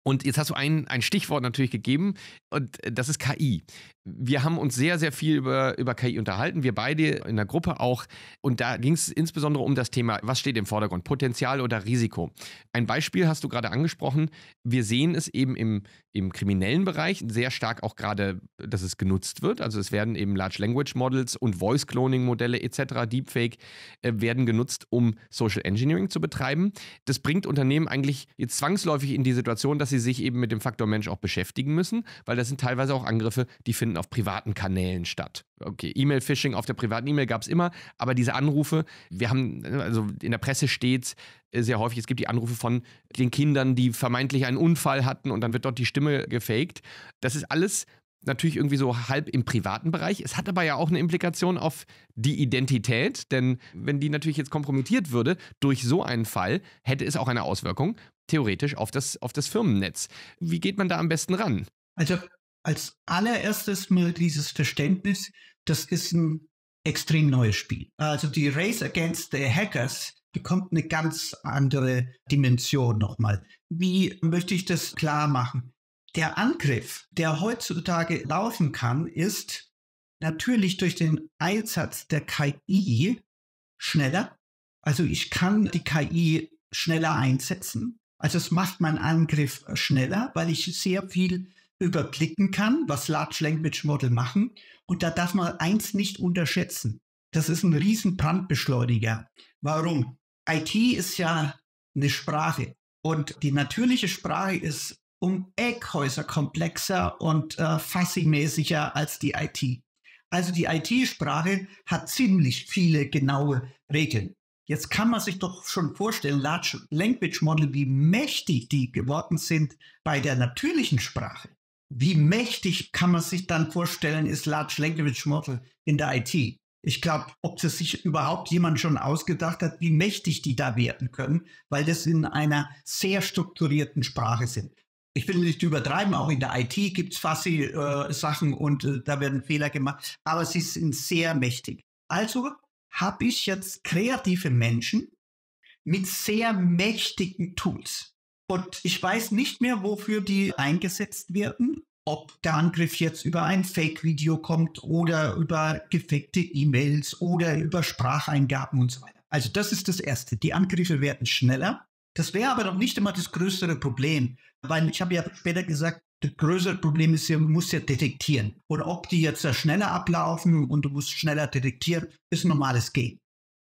Und jetzt hast du ein, ein Stichwort natürlich gegeben und das ist KI. Wir haben uns sehr, sehr viel über, über KI unterhalten, wir beide in der Gruppe auch. Und da ging es insbesondere um das Thema, was steht im Vordergrund, Potenzial oder Risiko. Ein Beispiel hast du gerade angesprochen. Wir sehen es eben im, im kriminellen Bereich sehr stark auch gerade, dass es genutzt wird. Also es werden eben Large Language Models und Voice Cloning Modelle etc., Deepfake, äh, werden genutzt, um Social Engineering zu betreiben. Das bringt Unternehmen eigentlich jetzt zwangsläufig in die Situation, dass sie sich eben mit dem Faktor Mensch auch beschäftigen müssen, weil das sind teilweise auch Angriffe, die finden auf privaten Kanälen statt. Okay, E-Mail-Phishing auf der privaten E-Mail gab es immer, aber diese Anrufe, wir haben, also in der Presse steht sehr häufig, es gibt die Anrufe von den Kindern, die vermeintlich einen Unfall hatten und dann wird dort die Stimme gefaked. Das ist alles natürlich irgendwie so halb im privaten Bereich. Es hat aber ja auch eine Implikation auf die Identität, denn wenn die natürlich jetzt kompromittiert würde durch so einen Fall, hätte es auch eine Auswirkung theoretisch auf das, auf das Firmennetz. Wie geht man da am besten ran? Also als allererstes mal dieses Verständnis, das ist ein extrem neues Spiel. Also die Race Against the Hackers bekommt eine ganz andere Dimension nochmal. Wie möchte ich das klar machen? Der Angriff, der heutzutage laufen kann, ist natürlich durch den Einsatz der KI schneller. Also ich kann die KI schneller einsetzen. Also es macht meinen Angriff schneller, weil ich sehr viel überblicken kann, was Large Language Model machen. Und da darf man eins nicht unterschätzen. Das ist ein riesen Brandbeschleuniger. Warum? IT ist ja eine Sprache. Und die natürliche Sprache ist um Eckhäuser komplexer und äh, fuzzy-mäßiger als die IT. Also die IT-Sprache hat ziemlich viele genaue Regeln. Jetzt kann man sich doch schon vorstellen, Large Language Model, wie mächtig die geworden sind bei der natürlichen Sprache. Wie mächtig kann man sich dann vorstellen, ist Large Language Model in der IT? Ich glaube, ob das sich überhaupt jemand schon ausgedacht hat, wie mächtig die da werden können, weil das in einer sehr strukturierten Sprache sind. Ich will nicht übertreiben, auch in der IT gibt es fuzzy äh, Sachen und äh, da werden Fehler gemacht, aber sie sind sehr mächtig. Also habe ich jetzt kreative Menschen mit sehr mächtigen Tools. Und ich weiß nicht mehr, wofür die eingesetzt werden. Ob der Angriff jetzt über ein Fake-Video kommt oder über gefakte E-Mails oder über Spracheingaben und so weiter. Also das ist das Erste. Die Angriffe werden schneller. Das wäre aber noch nicht immer das größere Problem, weil ich habe ja später gesagt, Das größere Problem ist, du musst ja detektieren. Und ob die jetzt schneller ablaufen und du musst schneller detektieren, ist ein normales Game.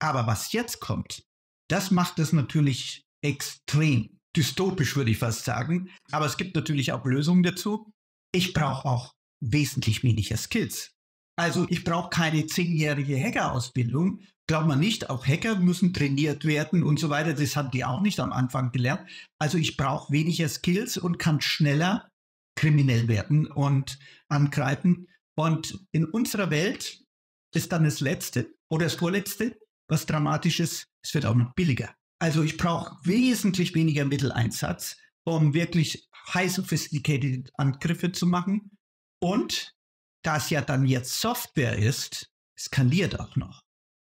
Aber was jetzt kommt, das macht es natürlich extrem dystopisch, würde ich fast sagen. Aber es gibt natürlich auch Lösungen dazu. Ich brauche auch wesentlich weniger Skills. Also ich brauche keine zehnjährige Hackerausbildung. Glaubt man nicht, auch Hacker müssen trainiert werden und so weiter. Das haben die auch nicht am Anfang gelernt. Also ich brauche weniger Skills und kann schneller kriminell werden und angreifen. Und in unserer Welt ist dann das Letzte oder das Vorletzte, was dramatisch ist, es wird auch noch billiger. Also ich brauche wesentlich weniger Mitteleinsatz, um wirklich high sophisticated Angriffe zu machen. Und da es ja dann jetzt Software ist, skaliert auch noch.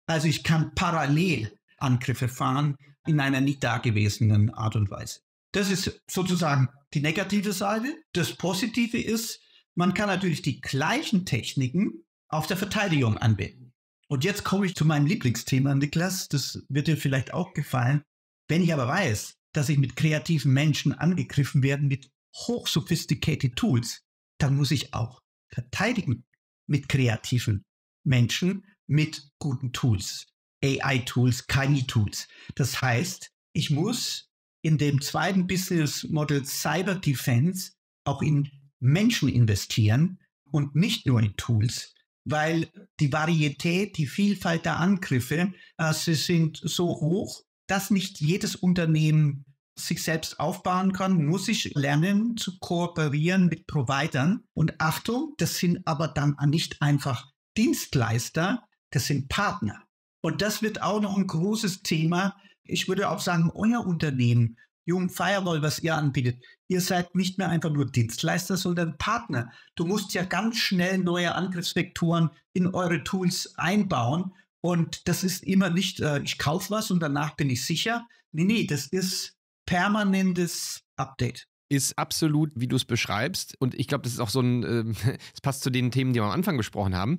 Also ich kann parallel Angriffe fahren in einer nicht dagewesenen Art und Weise. Das ist sozusagen die negative Seite. Das Positive ist, man kann natürlich die gleichen Techniken auf der Verteidigung anwenden. Und jetzt komme ich zu meinem Lieblingsthema, Niklas. Das wird dir vielleicht auch gefallen. Wenn ich aber weiß, dass ich mit kreativen Menschen angegriffen werde, mit hochsophisticated Tools, dann muss ich auch verteidigen mit kreativen Menschen, mit guten Tools. AI-Tools, KI-Tools. Das heißt, ich muss in dem zweiten Business Model Cyber Defense auch in Menschen investieren und nicht nur in Tools weil die Varietät, die Vielfalt der Angriffe, äh, sie sind so hoch, dass nicht jedes Unternehmen sich selbst aufbauen kann, muss ich lernen zu kooperieren mit Providern. Und Achtung, das sind aber dann nicht einfach Dienstleister, das sind Partner. Und das wird auch noch ein großes Thema. Ich würde auch sagen, euer Unternehmen Human Firewall, was ihr anbietet, ihr seid nicht mehr einfach nur Dienstleister, sondern Partner. Du musst ja ganz schnell neue Angriffsvektoren in eure Tools einbauen. Und das ist immer nicht, äh, ich kaufe was und danach bin ich sicher. Nee, nee, das ist permanentes Update ist absolut, wie du es beschreibst. Und ich glaube, das ist auch so ein, äh, es äh, passt zu den Themen, die wir am Anfang besprochen haben.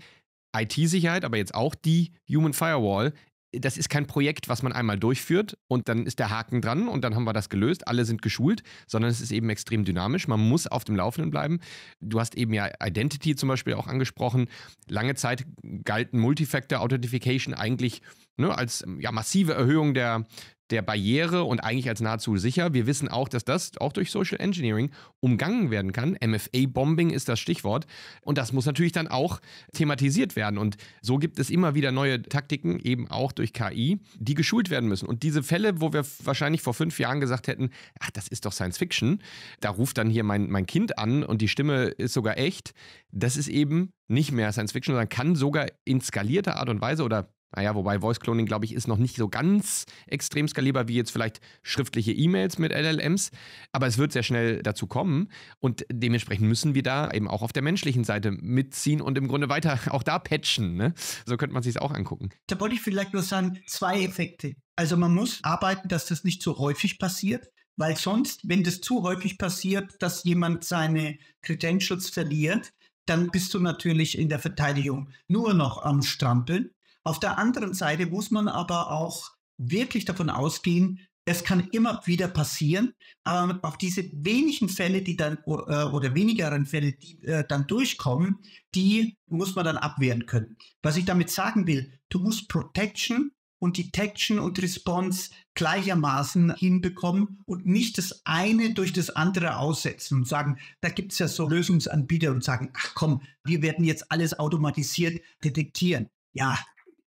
IT-Sicherheit, aber jetzt auch die Human Firewall das ist kein Projekt, was man einmal durchführt und dann ist der Haken dran und dann haben wir das gelöst, alle sind geschult, sondern es ist eben extrem dynamisch. Man muss auf dem Laufenden bleiben. Du hast eben ja Identity zum Beispiel auch angesprochen. Lange Zeit galten Multifactor Authentification eigentlich ne, als ja, massive Erhöhung der, der Barriere und eigentlich als nahezu sicher. Wir wissen auch, dass das auch durch Social Engineering umgangen werden kann. MFA-Bombing ist das Stichwort. Und das muss natürlich dann auch thematisiert werden. Und so gibt es immer wieder neue Taktiken, eben auch durch KI, die geschult werden müssen. Und diese Fälle, wo wir wahrscheinlich vor fünf Jahren gesagt hätten, ach, das ist doch Science Fiction, da ruft dann hier mein, mein Kind an und die Stimme ist sogar echt. Das ist eben nicht mehr Science Fiction, sondern kann sogar in skalierter Art und Weise oder naja, wobei Voice Cloning, glaube ich, ist noch nicht so ganz extrem skalierbar wie jetzt vielleicht schriftliche E-Mails mit LLMs. Aber es wird sehr schnell dazu kommen. Und dementsprechend müssen wir da eben auch auf der menschlichen Seite mitziehen und im Grunde weiter auch da patchen. Ne? So könnte man sich auch angucken. Da wollte ich vielleicht nur sagen, zwei Effekte. Also man muss arbeiten, dass das nicht so häufig passiert. Weil sonst, wenn das zu häufig passiert, dass jemand seine Credentials verliert, dann bist du natürlich in der Verteidigung nur noch am Strampeln. Auf der anderen Seite muss man aber auch wirklich davon ausgehen, es kann immer wieder passieren, aber auf diese wenigen Fälle, die dann äh, oder wenigeren Fälle, die äh, dann durchkommen, die muss man dann abwehren können. Was ich damit sagen will, du musst Protection und Detection und Response gleichermaßen hinbekommen und nicht das eine durch das andere aussetzen und sagen, da gibt es ja so Lösungsanbieter und sagen, ach komm, wir werden jetzt alles automatisiert detektieren. Ja,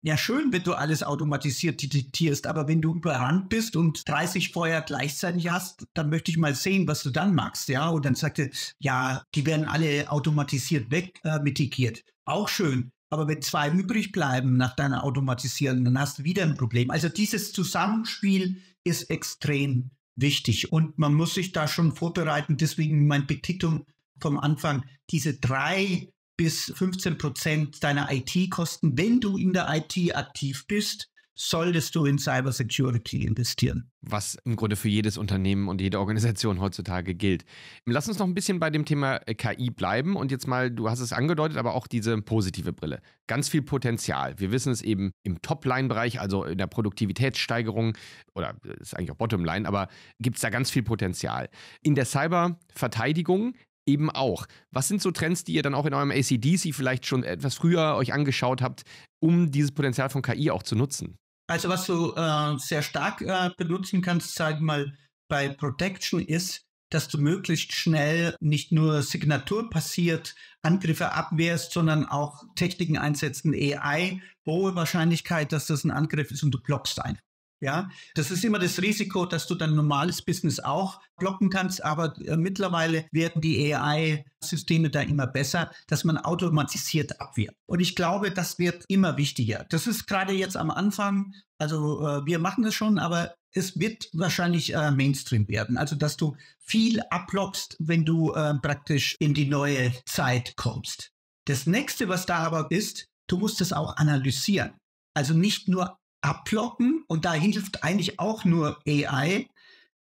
ja, schön, wenn du alles automatisiert detektierst, aber wenn du überrannt bist und 30 Feuer gleichzeitig hast, dann möchte ich mal sehen, was du dann machst, ja. Und dann sagte, ja, die werden alle automatisiert weg äh, mitigiert. Auch schön. Aber wenn zwei übrig bleiben nach deiner Automatisierung, dann hast du wieder ein Problem. Also dieses Zusammenspiel ist extrem wichtig und man muss sich da schon vorbereiten. Deswegen mein Betitlung vom Anfang, diese drei bis 15 Prozent deiner IT-Kosten, wenn du in der IT aktiv bist, solltest du in Cybersecurity investieren. Was im Grunde für jedes Unternehmen und jede Organisation heutzutage gilt. Lass uns noch ein bisschen bei dem Thema äh, KI bleiben und jetzt mal, du hast es angedeutet, aber auch diese positive Brille. Ganz viel Potenzial. Wir wissen es eben im Top-Line-Bereich, also in der Produktivitätssteigerung oder ist eigentlich auch Bottom-Line, aber gibt es da ganz viel Potenzial. In der Cyberverteidigung eben auch. Was sind so Trends, die ihr dann auch in eurem ACDC vielleicht schon etwas früher euch angeschaut habt, um dieses Potenzial von KI auch zu nutzen? Also was du äh, sehr stark äh, benutzen kannst, sag mal, bei Protection ist, dass du möglichst schnell nicht nur signaturpassiert Angriffe abwehrst, sondern auch Techniken einsetzen, AI, hohe Wahrscheinlichkeit, dass das ein Angriff ist und du blockst einfach. Ja, das ist immer das Risiko, dass du dein normales Business auch blocken kannst, aber äh, mittlerweile werden die AI-Systeme da immer besser, dass man automatisiert abwehrt. Und ich glaube, das wird immer wichtiger. Das ist gerade jetzt am Anfang, also äh, wir machen das schon, aber es wird wahrscheinlich äh, Mainstream werden. Also, dass du viel ablockst, wenn du äh, praktisch in die neue Zeit kommst. Das nächste, was da aber ist, du musst es auch analysieren. Also nicht nur ablocken und da hilft eigentlich auch nur AI.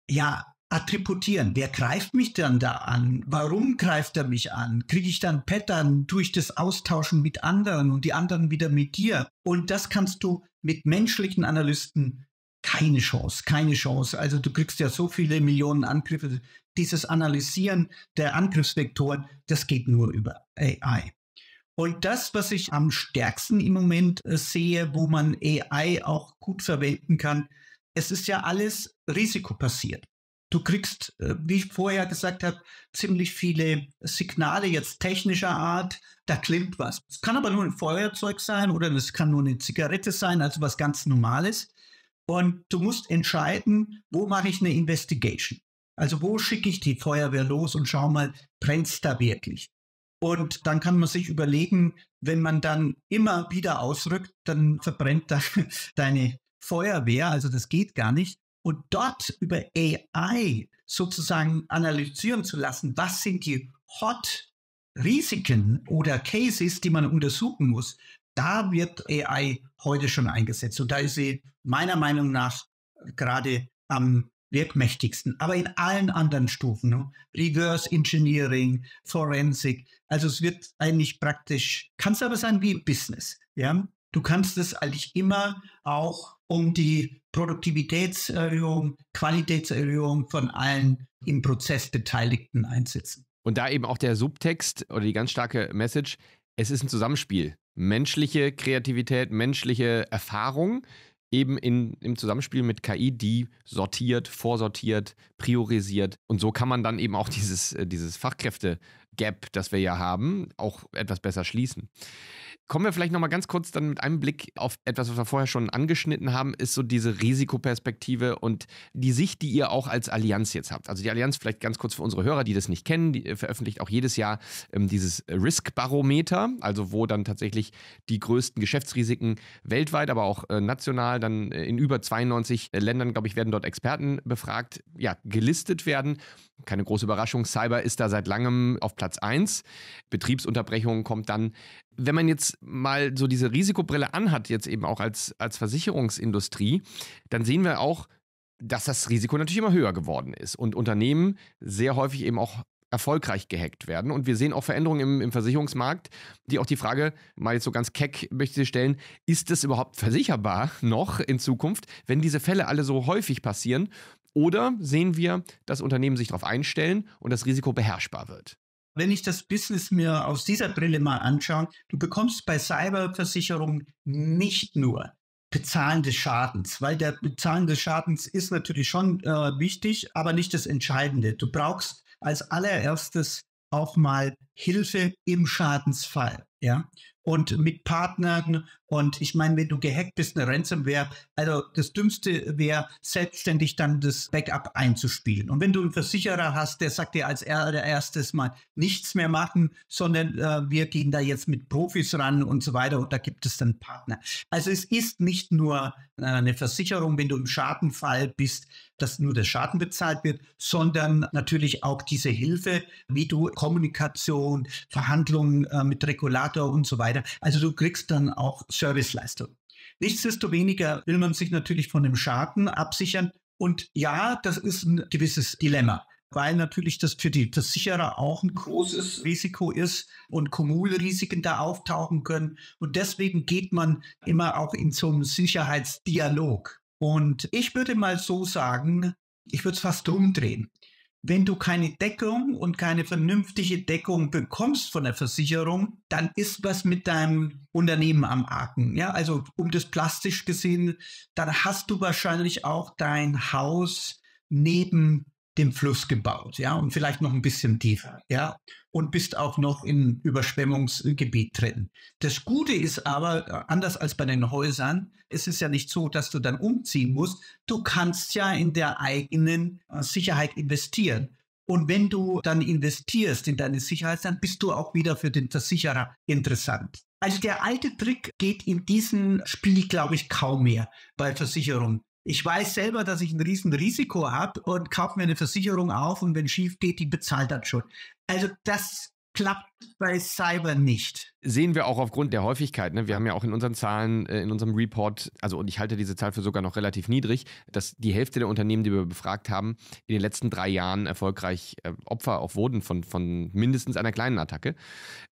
Ja, attributieren. Wer greift mich dann da an? Warum greift er mich an? Kriege ich dann Pattern durch das Austauschen mit anderen und die anderen wieder mit dir? Und das kannst du mit menschlichen Analysten keine Chance, keine Chance. Also du kriegst ja so viele Millionen Angriffe. Dieses Analysieren der Angriffsvektoren, das geht nur über AI. Und das, was ich am stärksten im Moment äh, sehe, wo man AI auch gut verwenden kann, es ist ja alles risikobasiert. Du kriegst, äh, wie ich vorher gesagt habe, ziemlich viele Signale jetzt technischer Art. Da klimmt was. Es kann aber nur ein Feuerzeug sein oder es kann nur eine Zigarette sein, also was ganz Normales. Und du musst entscheiden, wo mache ich eine Investigation? Also wo schicke ich die Feuerwehr los und schau mal, brennt da wirklich? Und dann kann man sich überlegen, wenn man dann immer wieder ausrückt, dann verbrennt da deine Feuerwehr, also das geht gar nicht. Und dort über AI sozusagen analysieren zu lassen, was sind die Hot Risiken oder Cases, die man untersuchen muss, da wird AI heute schon eingesetzt. Und da ist sie meiner Meinung nach gerade am wirkmächtigsten, aber in allen anderen Stufen, ne? Reverse Engineering, Forensik. Also es wird eigentlich praktisch, kann es aber sein wie im Business. Ja? Du kannst es eigentlich immer auch um die Produktivitätserhöhung, Qualitätserhöhung von allen im Prozess Beteiligten einsetzen. Und da eben auch der Subtext oder die ganz starke Message, es ist ein Zusammenspiel. Menschliche Kreativität, menschliche Erfahrung eben in, im Zusammenspiel mit KI, die sortiert, vorsortiert, priorisiert. Und so kann man dann eben auch dieses, äh, dieses Fachkräfte-Gap, das wir ja haben, auch etwas besser schließen. Kommen wir vielleicht nochmal ganz kurz dann mit einem Blick auf etwas, was wir vorher schon angeschnitten haben, ist so diese Risikoperspektive und die Sicht, die ihr auch als Allianz jetzt habt. Also die Allianz, vielleicht ganz kurz für unsere Hörer, die das nicht kennen, die veröffentlicht auch jedes Jahr ähm, dieses Risk-Barometer, also wo dann tatsächlich die größten Geschäftsrisiken weltweit, aber auch äh, national, dann äh, in über 92 Ländern, glaube ich, werden dort Experten befragt, ja, gelistet werden. Keine große Überraschung, Cyber ist da seit langem auf Platz 1. Betriebsunterbrechung kommt dann wenn man jetzt mal so diese Risikobrille anhat, jetzt eben auch als, als Versicherungsindustrie, dann sehen wir auch, dass das Risiko natürlich immer höher geworden ist und Unternehmen sehr häufig eben auch erfolgreich gehackt werden. Und wir sehen auch Veränderungen im, im Versicherungsmarkt, die auch die Frage, mal jetzt so ganz keck möchte ich stellen, ist es überhaupt versicherbar noch in Zukunft, wenn diese Fälle alle so häufig passieren? Oder sehen wir, dass Unternehmen sich darauf einstellen und das Risiko beherrschbar wird? Wenn ich das Business mir aus dieser Brille mal anschaue, du bekommst bei Cyberversicherungen nicht nur Bezahlen des Schadens, weil der Bezahlen des Schadens ist natürlich schon äh, wichtig, aber nicht das Entscheidende. Du brauchst als allererstes auch mal Hilfe im Schadensfall, ja und mit Partnern. Und ich meine, wenn du gehackt bist, eine Ransomware, also das Dümmste wäre, selbstständig dann das Backup einzuspielen. Und wenn du einen Versicherer hast, der sagt dir als erstes mal nichts mehr machen, sondern äh, wir gehen da jetzt mit Profis ran und so weiter und da gibt es dann Partner. Also es ist nicht nur äh, eine Versicherung, wenn du im Schadenfall bist, dass nur der Schaden bezahlt wird, sondern natürlich auch diese Hilfe, wie du Kommunikation, Verhandlungen äh, mit Regulator und so weiter. Also du kriegst dann auch Serviceleistung. Nichtsdestoweniger will man sich natürlich von dem Schaden absichern. Und ja, das ist ein gewisses Dilemma weil natürlich das für die Versicherer auch ein großes Risiko ist und Kumulrisiken da auftauchen können. Und deswegen geht man immer auch in so einen Sicherheitsdialog. Und ich würde mal so sagen, ich würde es fast umdrehen. Wenn du keine Deckung und keine vernünftige Deckung bekommst von der Versicherung, dann ist was mit deinem Unternehmen am Argen. Ja, also um das plastisch gesehen, dann hast du wahrscheinlich auch dein Haus neben dem Fluss gebaut, ja, und vielleicht noch ein bisschen tiefer, ja, und bist auch noch im Überschwemmungsgebiet drin. Das Gute ist aber, äh, anders als bei den Häusern, es ist ja nicht so, dass du dann umziehen musst. Du kannst ja in der eigenen äh, Sicherheit investieren. Und wenn du dann investierst in deine Sicherheit, dann bist du auch wieder für den Versicherer interessant. Also der alte Trick geht in diesem Spiel, glaube ich, kaum mehr bei Versicherungen. Ich weiß selber, dass ich ein Riesenrisiko habe und kaufe mir eine Versicherung auf und wenn schief geht, die bezahlt dann schon. Also das klappt bei Cyber nicht. Sehen wir auch aufgrund der Häufigkeit. Ne? Wir haben ja auch in unseren Zahlen, äh, in unserem Report, also und ich halte diese Zahl für sogar noch relativ niedrig, dass die Hälfte der Unternehmen, die wir befragt haben, in den letzten drei Jahren erfolgreich äh, Opfer auch wurden von, von mindestens einer kleinen Attacke.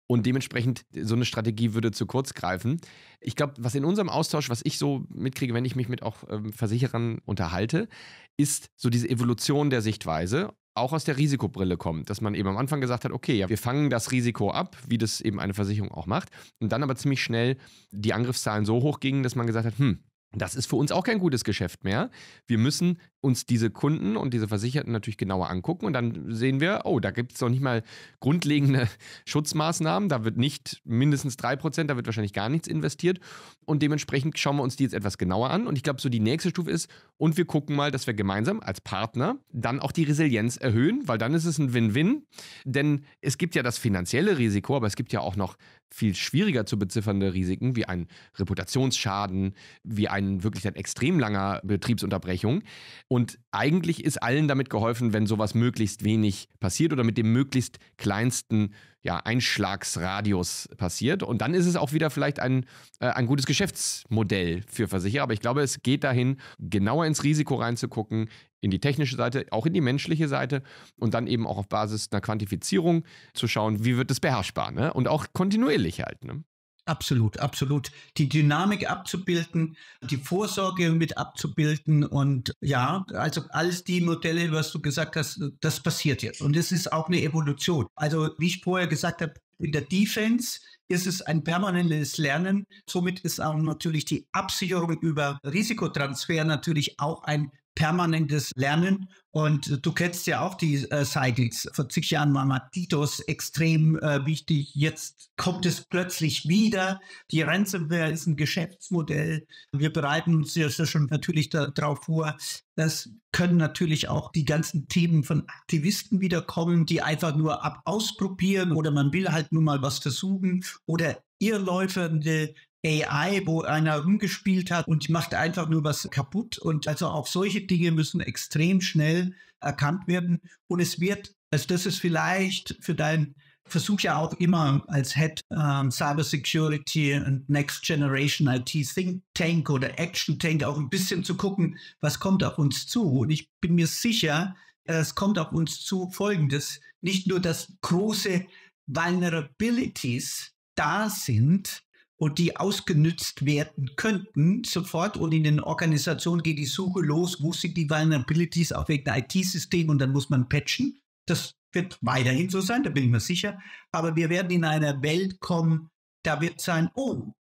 Und dementsprechend, so eine Strategie würde zu kurz greifen. Ich glaube, was in unserem Austausch, was ich so mitkriege, wenn ich mich mit auch ähm, Versicherern unterhalte, ist so diese Evolution der Sichtweise auch aus der Risikobrille kommt, dass man eben am Anfang gesagt hat, okay, ja, wir fangen das Risiko ab, wie das eben eine Versicherung auch macht, und dann aber ziemlich schnell die Angriffszahlen so hoch gingen, dass man gesagt hat, hm, das ist für uns auch kein gutes Geschäft mehr. Wir müssen uns diese Kunden und diese Versicherten natürlich genauer angucken und dann sehen wir, oh, da gibt es noch nicht mal grundlegende Schutzmaßnahmen, da wird nicht mindestens 3%, da wird wahrscheinlich gar nichts investiert. Und dementsprechend schauen wir uns die jetzt etwas genauer an. Und ich glaube, so die nächste Stufe ist, und wir gucken mal, dass wir gemeinsam als Partner dann auch die Resilienz erhöhen, weil dann ist es ein Win-Win, denn es gibt ja das finanzielle Risiko, aber es gibt ja auch noch viel schwieriger zu beziffernde Risiken, wie ein Reputationsschaden, wie ein wirklich ein extrem langer Betriebsunterbrechung. Und eigentlich ist allen damit geholfen, wenn sowas möglichst wenig passiert oder mit dem möglichst kleinsten ja, Einschlagsradius passiert. Und dann ist es auch wieder vielleicht ein, äh, ein gutes Geschäftsmodell für Versicherer. Aber ich glaube, es geht dahin, genauer ins Risiko reinzugucken, in die technische Seite, auch in die menschliche Seite und dann eben auch auf Basis einer Quantifizierung zu schauen, wie wird es beherrschbar ne? und auch kontinuierlich halt. Ne? Absolut, absolut. Die Dynamik abzubilden, die Vorsorge mit abzubilden und ja, also alles die Modelle, was du gesagt hast, das passiert jetzt. Und es ist auch eine Evolution. Also wie ich vorher gesagt habe, in der Defense ist es ein permanentes Lernen. Somit ist auch natürlich die Absicherung über Risikotransfer natürlich auch ein permanentes Lernen. Und du kennst ja auch die äh, Cycles. Vor zig Jahren war Matitos extrem äh, wichtig. Jetzt kommt es plötzlich wieder. Die Ransomware ist ein Geschäftsmodell. Wir bereiten uns ja schon natürlich darauf vor. Das können natürlich auch die ganzen Themen von Aktivisten wiederkommen, die einfach nur ab ausprobieren oder man will halt nur mal was versuchen oder irrläufende AI, wo einer rumgespielt hat und macht einfach nur was kaputt. Und also auch solche Dinge müssen extrem schnell erkannt werden. Und es wird, also das ist vielleicht für dein Versuch ja auch immer als Head um, Cyber Security und Next Generation IT Think Tank oder Action Tank auch ein bisschen zu gucken, was kommt auf uns zu. Und ich bin mir sicher, es kommt auf uns zu Folgendes. Nicht nur, dass große Vulnerabilities da sind, und die ausgenützt werden könnten sofort und in den Organisationen geht die Suche los, wo sind die Vulnerabilities auf irgendein IT-System und dann muss man patchen. Das wird weiterhin so sein, da bin ich mir sicher. Aber wir werden in einer Welt kommen, da wird sein, oh,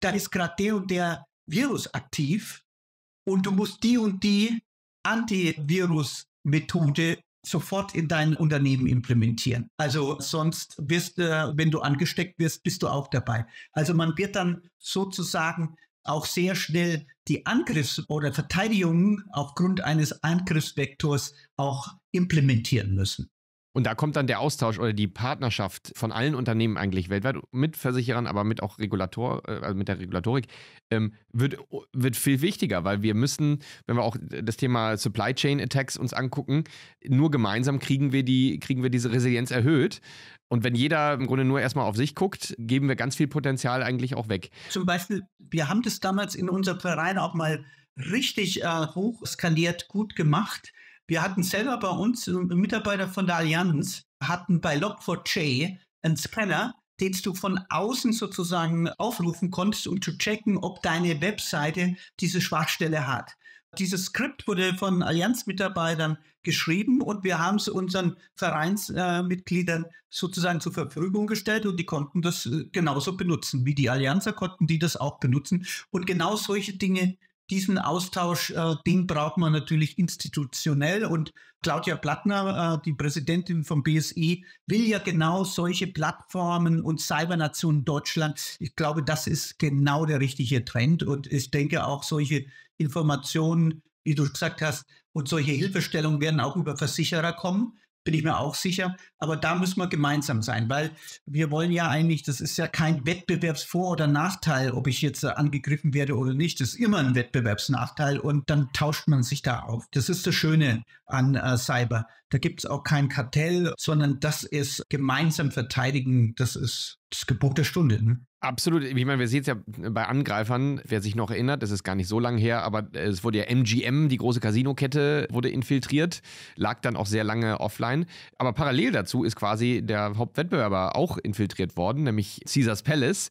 da ist gerade der und der Virus aktiv und du musst die und die Antivirus-Methode sofort in dein Unternehmen implementieren. Also sonst wirst du, wenn du angesteckt wirst, bist du auch dabei. Also man wird dann sozusagen auch sehr schnell die Angriffs- oder Verteidigung aufgrund eines Angriffsvektors auch implementieren müssen. Und da kommt dann der Austausch oder die Partnerschaft von allen Unternehmen eigentlich weltweit mit Versicherern, aber mit auch Regulator, äh, also mit der Regulatorik, ähm, wird, wird viel wichtiger, weil wir müssen, wenn wir auch das Thema Supply Chain Attacks uns angucken, nur gemeinsam kriegen wir die, kriegen wir diese Resilienz erhöht. Und wenn jeder im Grunde nur erstmal auf sich guckt, geben wir ganz viel Potenzial eigentlich auch weg. Zum Beispiel, wir haben das damals in unserem Verein auch mal richtig äh, hoch skaliert gut gemacht wir hatten selber bei uns, Mitarbeiter von der Allianz, hatten bei Log4j einen Scanner, den du von außen sozusagen aufrufen konntest, um zu checken, ob deine Webseite diese Schwachstelle hat. Dieses Skript wurde von Allianzmitarbeitern geschrieben und wir haben es unseren Vereinsmitgliedern äh, sozusagen zur Verfügung gestellt und die konnten das äh, genauso benutzen. Wie die Allianzer konnten die das auch benutzen. Und genau solche Dinge diesen Austausch, äh, den braucht man natürlich institutionell. Und Claudia Plattner, äh, die Präsidentin vom BSI, will ja genau solche Plattformen und Cybernation Deutschland. Ich glaube, das ist genau der richtige Trend. Und ich denke auch solche Informationen, wie du gesagt hast, und solche Hilfestellungen werden auch über Versicherer kommen bin ich mir auch sicher. Aber da müssen wir gemeinsam sein, weil wir wollen ja eigentlich, das ist ja kein Wettbewerbsvor- oder Nachteil, ob ich jetzt angegriffen werde oder nicht. Das ist immer ein Wettbewerbsnachteil und dann tauscht man sich da auf. Das ist das Schöne an äh, Cyber. Da gibt es auch kein Kartell, sondern das ist gemeinsam verteidigen. Das ist das Gebot der Stunde. Ne? Absolut. Ich meine, wir sehen es ja bei Angreifern, wer sich noch erinnert, das ist gar nicht so lange her, aber es wurde ja MGM, die große Casino-Kette, wurde infiltriert, lag dann auch sehr lange offline. Aber parallel dazu ist quasi der Hauptwettbewerber auch infiltriert worden, nämlich Caesars Palace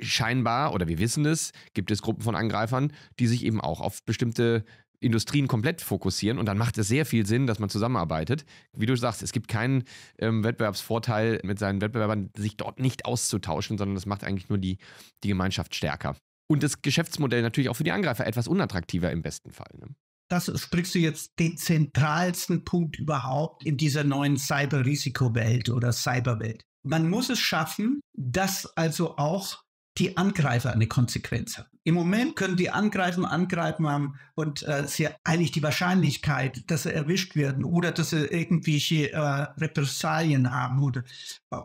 scheinbar, oder wir wissen es, gibt es Gruppen von Angreifern, die sich eben auch auf bestimmte Industrien komplett fokussieren und dann macht es sehr viel Sinn, dass man zusammenarbeitet. Wie du sagst, es gibt keinen ähm, Wettbewerbsvorteil mit seinen Wettbewerbern, sich dort nicht auszutauschen, sondern das macht eigentlich nur die, die Gemeinschaft stärker. Und das Geschäftsmodell natürlich auch für die Angreifer etwas unattraktiver im besten Fall. Ne? Das sprichst du jetzt den zentralsten Punkt überhaupt in dieser neuen Cyber-Risikowelt oder Cyberwelt. Man muss es schaffen, dass also auch die Angreifer eine Konsequenz haben. Im Moment können die Angreifer angreifen haben und äh, sie eigentlich die Wahrscheinlichkeit, dass sie erwischt werden oder dass sie irgendwelche äh, Repressalien haben oder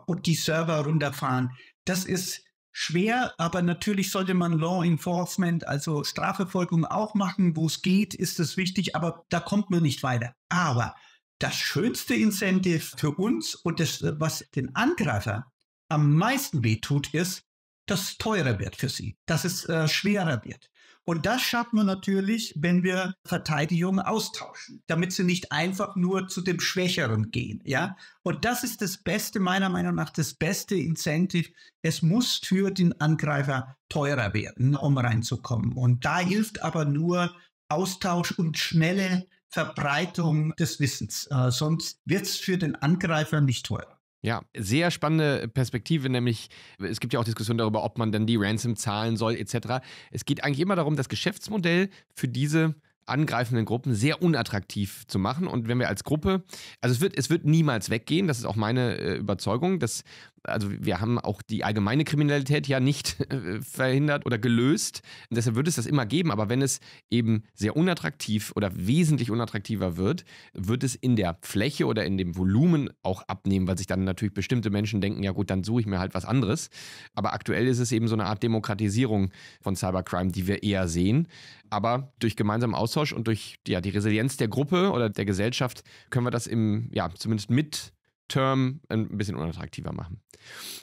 und die Server runterfahren. Das ist schwer, aber natürlich sollte man Law Enforcement, also Strafverfolgung auch machen, wo es geht, ist das wichtig, aber da kommt man nicht weiter. Aber das schönste Incentive für uns und das, was den Angreifer am meisten wehtut, ist, dass es teurer wird für sie, dass es äh, schwerer wird. Und das schafft man natürlich, wenn wir Verteidigung austauschen, damit sie nicht einfach nur zu dem Schwächeren gehen, ja. Und das ist das Beste, meiner Meinung nach, das beste Incentive. Es muss für den Angreifer teurer werden, um reinzukommen. Und da hilft aber nur Austausch und schnelle Verbreitung des Wissens. Äh, sonst wird es für den Angreifer nicht teurer. Ja, sehr spannende Perspektive, nämlich es gibt ja auch Diskussionen darüber, ob man dann die Ransom zahlen soll etc. Es geht eigentlich immer darum, das Geschäftsmodell für diese angreifenden Gruppen sehr unattraktiv zu machen. Und wenn wir als Gruppe, also es wird, es wird niemals weggehen, das ist auch meine äh, Überzeugung, dass also wir haben auch die allgemeine Kriminalität ja nicht äh, verhindert oder gelöst. Und deshalb wird es das immer geben. Aber wenn es eben sehr unattraktiv oder wesentlich unattraktiver wird, wird es in der Fläche oder in dem Volumen auch abnehmen, weil sich dann natürlich bestimmte Menschen denken, ja gut, dann suche ich mir halt was anderes. Aber aktuell ist es eben so eine Art Demokratisierung von Cybercrime, die wir eher sehen. Aber durch gemeinsamen Austausch und durch ja, die Resilienz der Gruppe oder der Gesellschaft können wir das im, ja, zumindest mit Term ein bisschen unattraktiver machen.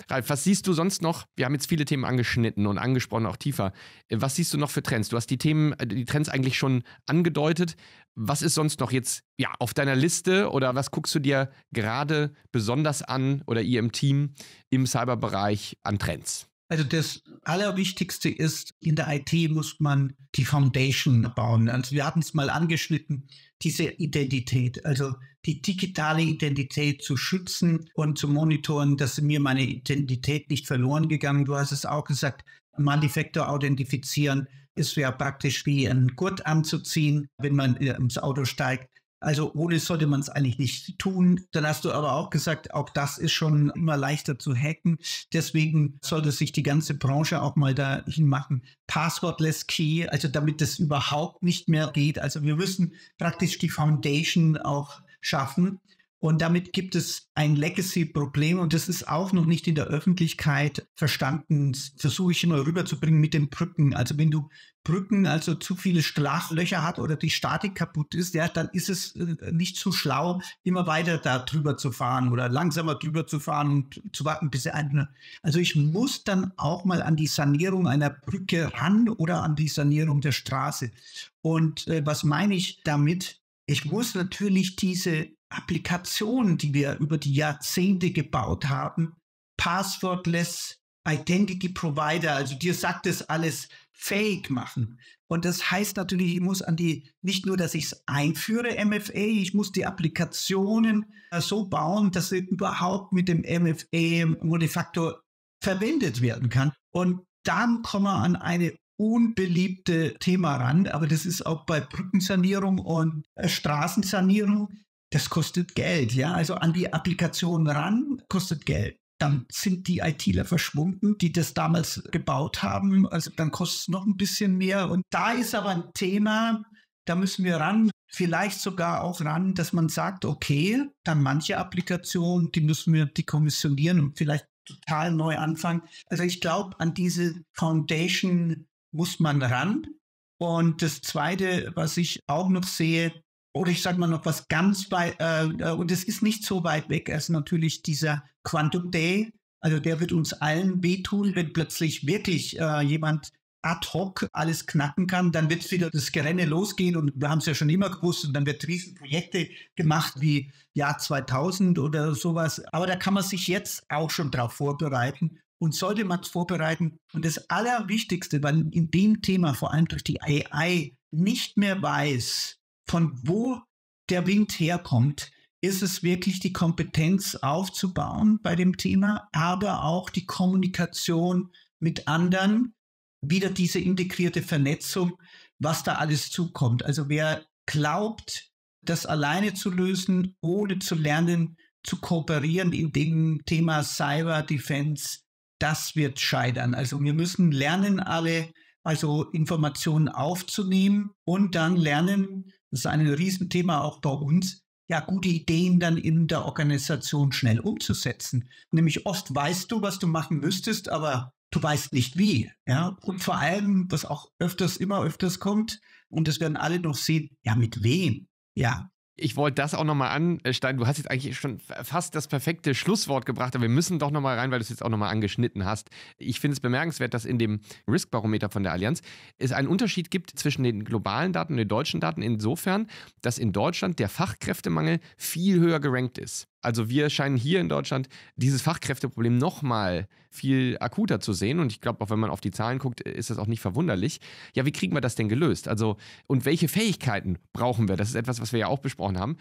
Ralf, was siehst du sonst noch? Wir haben jetzt viele Themen angeschnitten und angesprochen, auch tiefer. Was siehst du noch für Trends? Du hast die Themen, äh, die Trends eigentlich schon angedeutet. Was ist sonst noch jetzt ja, auf deiner Liste oder was guckst du dir gerade besonders an oder ihr im Team im Cyberbereich an Trends? Also das Allerwichtigste ist, in der IT muss man die Foundation bauen. Also wir hatten es mal angeschnitten, diese Identität, also die digitale Identität zu schützen und zu monitoren, dass mir meine Identität nicht verloren gegangen. Du hast es auch gesagt, Multifactor authentifizieren ist ja praktisch wie ein Gurt anzuziehen, wenn man ins Auto steigt. Also ohne sollte man es eigentlich nicht tun. Dann hast du aber auch gesagt, auch das ist schon immer leichter zu hacken. Deswegen sollte sich die ganze Branche auch mal dahin machen. Passwortless Key, also damit das überhaupt nicht mehr geht. Also wir müssen praktisch die Foundation auch schaffen. Und damit gibt es ein Legacy-Problem und das ist auch noch nicht in der Öffentlichkeit verstanden. Versuche ich immer rüberzubringen mit den Brücken. Also wenn du Brücken also zu viele Schlachlöcher hat oder die Statik kaputt ist, ja, dann ist es äh, nicht so schlau, immer weiter da drüber zu fahren oder langsamer drüber zu fahren und zu warten, bis er ein. Also ich muss dann auch mal an die Sanierung einer Brücke ran oder an die Sanierung der Straße. Und äh, was meine ich damit? Ich muss natürlich diese Applikationen, die wir über die Jahrzehnte gebaut haben, passwortless Identity Provider, also dir sagt es alles fähig machen. Und das heißt natürlich, ich muss an die, nicht nur, dass ich es einführe, MFA, ich muss die Applikationen äh, so bauen, dass sie überhaupt mit dem MFA-Modifaktor verwendet werden kann. Und dann kommen wir an eine unbeliebte Thema ran, aber das ist auch bei Brückensanierung und äh, Straßensanierung. Das kostet Geld, ja. Also an die Applikation ran kostet Geld dann sind die ITler verschwunden, die das damals gebaut haben. Also dann kostet es noch ein bisschen mehr. Und da ist aber ein Thema, da müssen wir ran, vielleicht sogar auch ran, dass man sagt, okay, dann manche Applikationen, die müssen wir dekommissionieren und vielleicht total neu anfangen. Also ich glaube, an diese Foundation muss man ran. Und das Zweite, was ich auch noch sehe, oder ich sage mal noch was ganz weit, äh, äh, und es ist nicht so weit weg als natürlich dieser Quantum Day. Also der wird uns allen wehtun, wenn plötzlich wirklich äh, jemand ad hoc alles knacken kann, dann wird wieder das Gerenne losgehen und wir haben es ja schon immer gewusst und dann wird Riesenprojekte gemacht wie Jahr 2000 oder sowas. Aber da kann man sich jetzt auch schon drauf vorbereiten und sollte man es vorbereiten. Und das Allerwichtigste, weil in dem Thema vor allem durch die AI nicht mehr weiß, von wo der Wind herkommt, ist es wirklich die Kompetenz aufzubauen bei dem Thema, aber auch die Kommunikation mit anderen, wieder diese integrierte Vernetzung, was da alles zukommt. Also wer glaubt, das alleine zu lösen, ohne zu lernen, zu kooperieren in dem Thema Cyber Defense, das wird scheitern. Also wir müssen lernen, alle also Informationen aufzunehmen und dann lernen, das ist ein Riesenthema auch bei uns, ja, gute Ideen dann in der Organisation schnell umzusetzen. Nämlich oft weißt du, was du machen müsstest, aber du weißt nicht wie. Ja? Und vor allem, was auch öfters, immer öfters kommt, und das werden alle noch sehen, ja, mit wem? Ja, ich wollte das auch nochmal ansteigen. Du hast jetzt eigentlich schon fast das perfekte Schlusswort gebracht, aber wir müssen doch nochmal rein, weil du es jetzt auch nochmal angeschnitten hast. Ich finde es bemerkenswert, dass in dem Risk-Barometer von der Allianz es einen Unterschied gibt zwischen den globalen Daten und den deutschen Daten insofern, dass in Deutschland der Fachkräftemangel viel höher gerankt ist. Also wir scheinen hier in Deutschland dieses Fachkräfteproblem nochmal viel akuter zu sehen. Und ich glaube, auch wenn man auf die Zahlen guckt, ist das auch nicht verwunderlich. Ja, wie kriegen wir das denn gelöst? Also, und welche Fähigkeiten brauchen wir? Das ist etwas, was wir ja auch besprochen haben.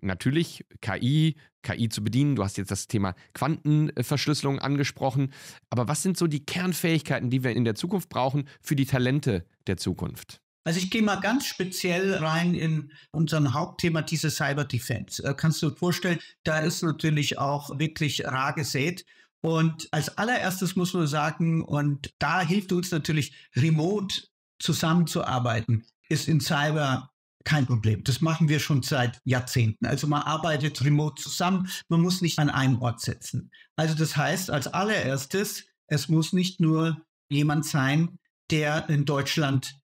Natürlich KI, KI zu bedienen. Du hast jetzt das Thema Quantenverschlüsselung angesprochen. Aber was sind so die Kernfähigkeiten, die wir in der Zukunft brauchen für die Talente der Zukunft? Also ich gehe mal ganz speziell rein in unseren Hauptthema, diese Cyber Defense. Äh, kannst du dir vorstellen, da ist natürlich auch wirklich rar gesät. Und als allererstes muss man sagen, und da hilft uns natürlich remote zusammenzuarbeiten, ist in Cyber kein Problem. Das machen wir schon seit Jahrzehnten. Also man arbeitet remote zusammen, man muss nicht an einem Ort sitzen. Also das heißt, als allererstes, es muss nicht nur jemand sein, der in Deutschland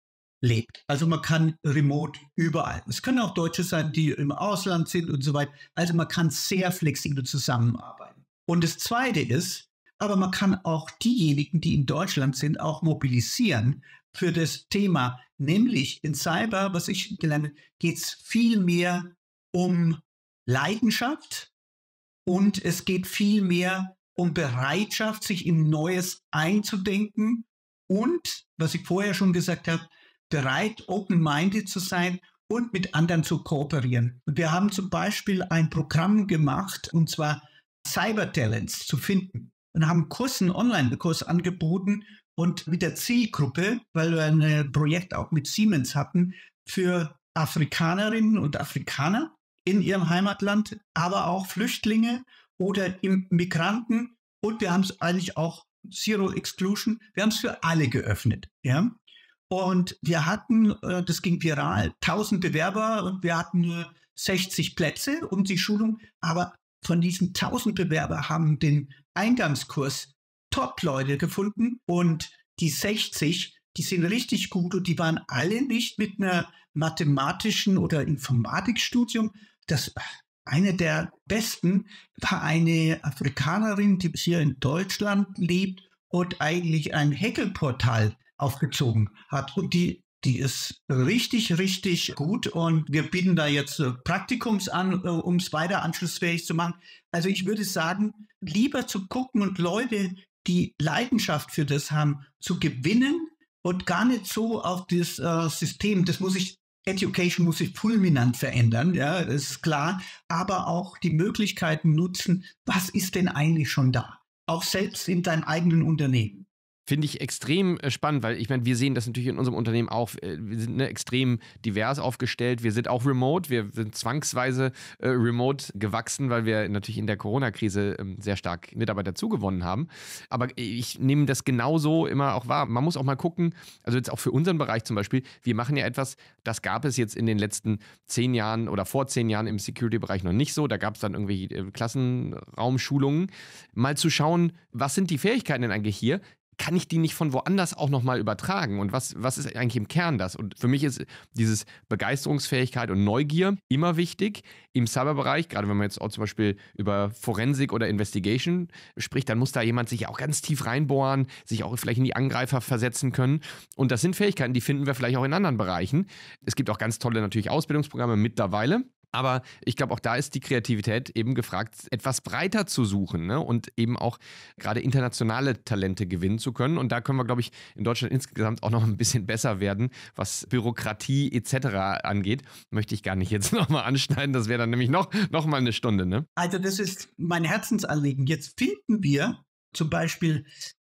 lebt. Also man kann remote überall. Es können auch Deutsche sein, die im Ausland sind und so weiter. Also man kann sehr flexibel zusammenarbeiten. Und das Zweite ist, aber man kann auch diejenigen, die in Deutschland sind, auch mobilisieren für das Thema. Nämlich in Cyber, was ich gelernt habe, geht es viel mehr um Leidenschaft und es geht viel mehr um Bereitschaft, sich in Neues einzudenken und, was ich vorher schon gesagt habe, bereit, open-minded zu sein und mit anderen zu kooperieren. Und wir haben zum Beispiel ein Programm gemacht, und zwar Cyber Talents zu finden. Und haben Kursen, Online-Kurs angeboten und mit der Zielgruppe, weil wir ein Projekt auch mit Siemens hatten, für Afrikanerinnen und Afrikaner in ihrem Heimatland, aber auch Flüchtlinge oder Migranten. Und wir haben es eigentlich auch Zero Exclusion, wir haben es für alle geöffnet. Ja? Und wir hatten, äh, das ging viral, 1000 Bewerber und wir hatten nur 60 Plätze um die Schulung. Aber von diesen 1000 Bewerber haben den Eingangskurs Top-Leute gefunden und die 60, die sind richtig gut und die waren alle nicht mit einer mathematischen oder Informatikstudium. Das eine der besten war eine Afrikanerin, die hier in Deutschland lebt und eigentlich ein Hackelportal aufgezogen hat. Und die, die ist richtig, richtig gut. Und wir bieten da jetzt äh, Praktikums an, äh, um es weiter anschlussfähig zu machen. Also ich würde sagen, lieber zu gucken und Leute, die Leidenschaft für das haben, zu gewinnen und gar nicht so auf das äh, System, das muss ich Education muss sich fulminant verändern, ja, das ist klar, aber auch die Möglichkeiten nutzen, was ist denn eigentlich schon da? Auch selbst in deinem eigenen Unternehmen. Finde ich extrem äh, spannend, weil ich meine, wir sehen das natürlich in unserem Unternehmen auch. Äh, wir sind ne, extrem divers aufgestellt. Wir sind auch remote. Wir sind zwangsweise äh, remote gewachsen, weil wir natürlich in der Corona-Krise ähm, sehr stark Mitarbeiter zugewonnen haben. Aber ich nehme das genauso immer auch wahr. Man muss auch mal gucken, also jetzt auch für unseren Bereich zum Beispiel, wir machen ja etwas, das gab es jetzt in den letzten zehn Jahren oder vor zehn Jahren im Security-Bereich noch nicht so. Da gab es dann irgendwie äh, Klassenraumschulungen. Mal zu schauen, was sind die Fähigkeiten denn eigentlich hier? Kann ich die nicht von woanders auch nochmal übertragen? Und was, was ist eigentlich im Kern das? Und für mich ist dieses Begeisterungsfähigkeit und Neugier immer wichtig. Im Cyberbereich, gerade wenn man jetzt auch zum Beispiel über Forensik oder Investigation spricht, dann muss da jemand sich auch ganz tief reinbohren, sich auch vielleicht in die Angreifer versetzen können. Und das sind Fähigkeiten, die finden wir vielleicht auch in anderen Bereichen. Es gibt auch ganz tolle natürlich Ausbildungsprogramme mittlerweile. Aber ich glaube, auch da ist die Kreativität eben gefragt, etwas breiter zu suchen ne? und eben auch gerade internationale Talente gewinnen zu können. Und da können wir, glaube ich, in Deutschland insgesamt auch noch ein bisschen besser werden, was Bürokratie etc. angeht. Möchte ich gar nicht jetzt nochmal anschneiden, das wäre dann nämlich noch, noch mal eine Stunde. Ne? Also das ist mein Herzensanliegen. Jetzt finden wir zum Beispiel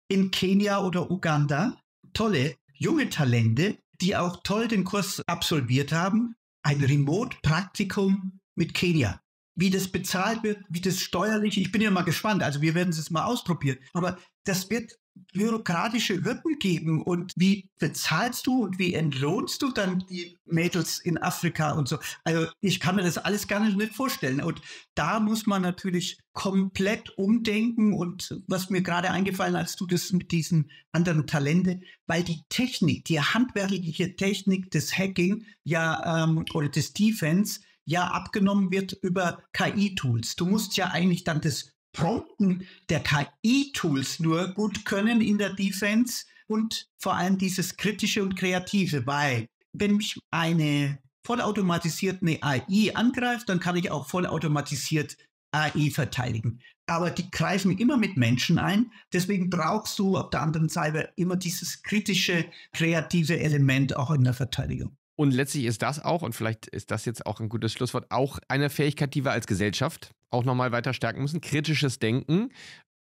in Kenia oder Uganda tolle junge Talente, die auch toll den Kurs absolviert haben, ein Remote-Praktikum mit Kenia. Wie das bezahlt wird, wie das steuerlich, ich bin ja mal gespannt. Also wir werden es mal ausprobieren. Aber das wird bürokratische Hürden geben und wie bezahlst du und wie entlohnst du dann die Mädels in Afrika und so. Also ich kann mir das alles gar nicht vorstellen. Und da muss man natürlich komplett umdenken und was mir gerade eingefallen, als du das mit diesen anderen Talente, weil die Technik, die handwerkliche Technik des Hacking ja ähm, oder des Defense ja abgenommen wird über KI-Tools. Du musst ja eigentlich dann das Prompten der KI-Tools nur gut können in der Defense und vor allem dieses kritische und kreative, weil wenn mich eine vollautomatisierte AI angreift, dann kann ich auch vollautomatisiert AI verteidigen. Aber die greifen immer mit Menschen ein. Deswegen brauchst du auf der anderen Seite immer dieses kritische, kreative Element auch in der Verteidigung. Und letztlich ist das auch, und vielleicht ist das jetzt auch ein gutes Schlusswort, auch eine Fähigkeit, die wir als Gesellschaft auch nochmal weiter stärken müssen. Kritisches Denken.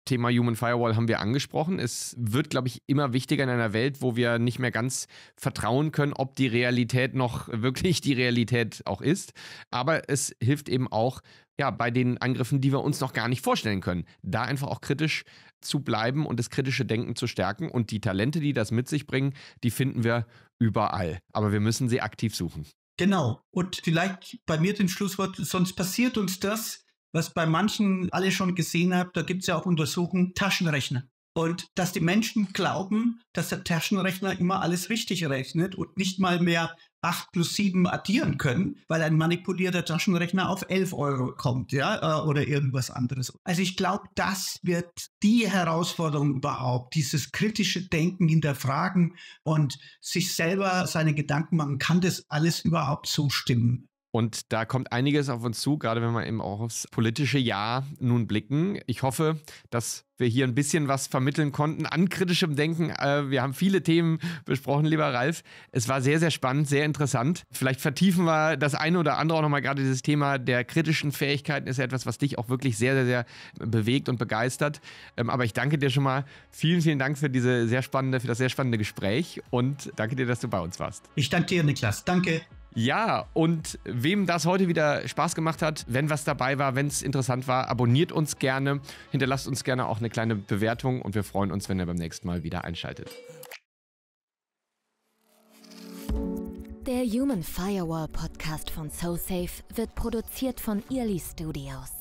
Thema Human Firewall haben wir angesprochen. Es wird, glaube ich, immer wichtiger in einer Welt, wo wir nicht mehr ganz vertrauen können, ob die Realität noch wirklich die Realität auch ist. Aber es hilft eben auch, ja, bei den Angriffen, die wir uns noch gar nicht vorstellen können, da einfach auch kritisch zu bleiben und das kritische Denken zu stärken. Und die Talente, die das mit sich bringen, die finden wir überall. Aber wir müssen sie aktiv suchen. Genau. Und vielleicht bei mir den Schlusswort, sonst passiert uns das, was bei manchen alle schon gesehen habt, da gibt es ja auch Untersuchungen, Taschenrechner. Und dass die Menschen glauben, dass der Taschenrechner immer alles richtig rechnet und nicht mal mehr 8 plus 7 addieren können, weil ein manipulierter Taschenrechner auf 11 Euro kommt, ja, äh, oder irgendwas anderes. Also ich glaube, das wird die Herausforderung überhaupt, dieses kritische Denken hinterfragen und sich selber seine Gedanken machen, kann das alles überhaupt so stimmen? Und da kommt einiges auf uns zu, gerade wenn wir eben auch aufs politische Jahr nun blicken. Ich hoffe, dass wir hier ein bisschen was vermitteln konnten an kritischem Denken. Äh, wir haben viele Themen besprochen, lieber Ralf. Es war sehr, sehr spannend, sehr interessant. Vielleicht vertiefen wir das eine oder andere auch nochmal. Gerade dieses Thema der kritischen Fähigkeiten ist ja etwas, was dich auch wirklich sehr, sehr, sehr bewegt und begeistert. Ähm, aber ich danke dir schon mal. Vielen, vielen Dank für diese sehr spannende, für das sehr spannende Gespräch und danke dir, dass du bei uns warst. Ich danke dir, Niklas. Danke. Ja, und wem das heute wieder Spaß gemacht hat, wenn was dabei war, wenn es interessant war, abonniert uns gerne, hinterlasst uns gerne auch eine kleine Bewertung und wir freuen uns, wenn ihr beim nächsten Mal wieder einschaltet. Der Human Firewall Podcast von SoSafe wird produziert von Early Studios.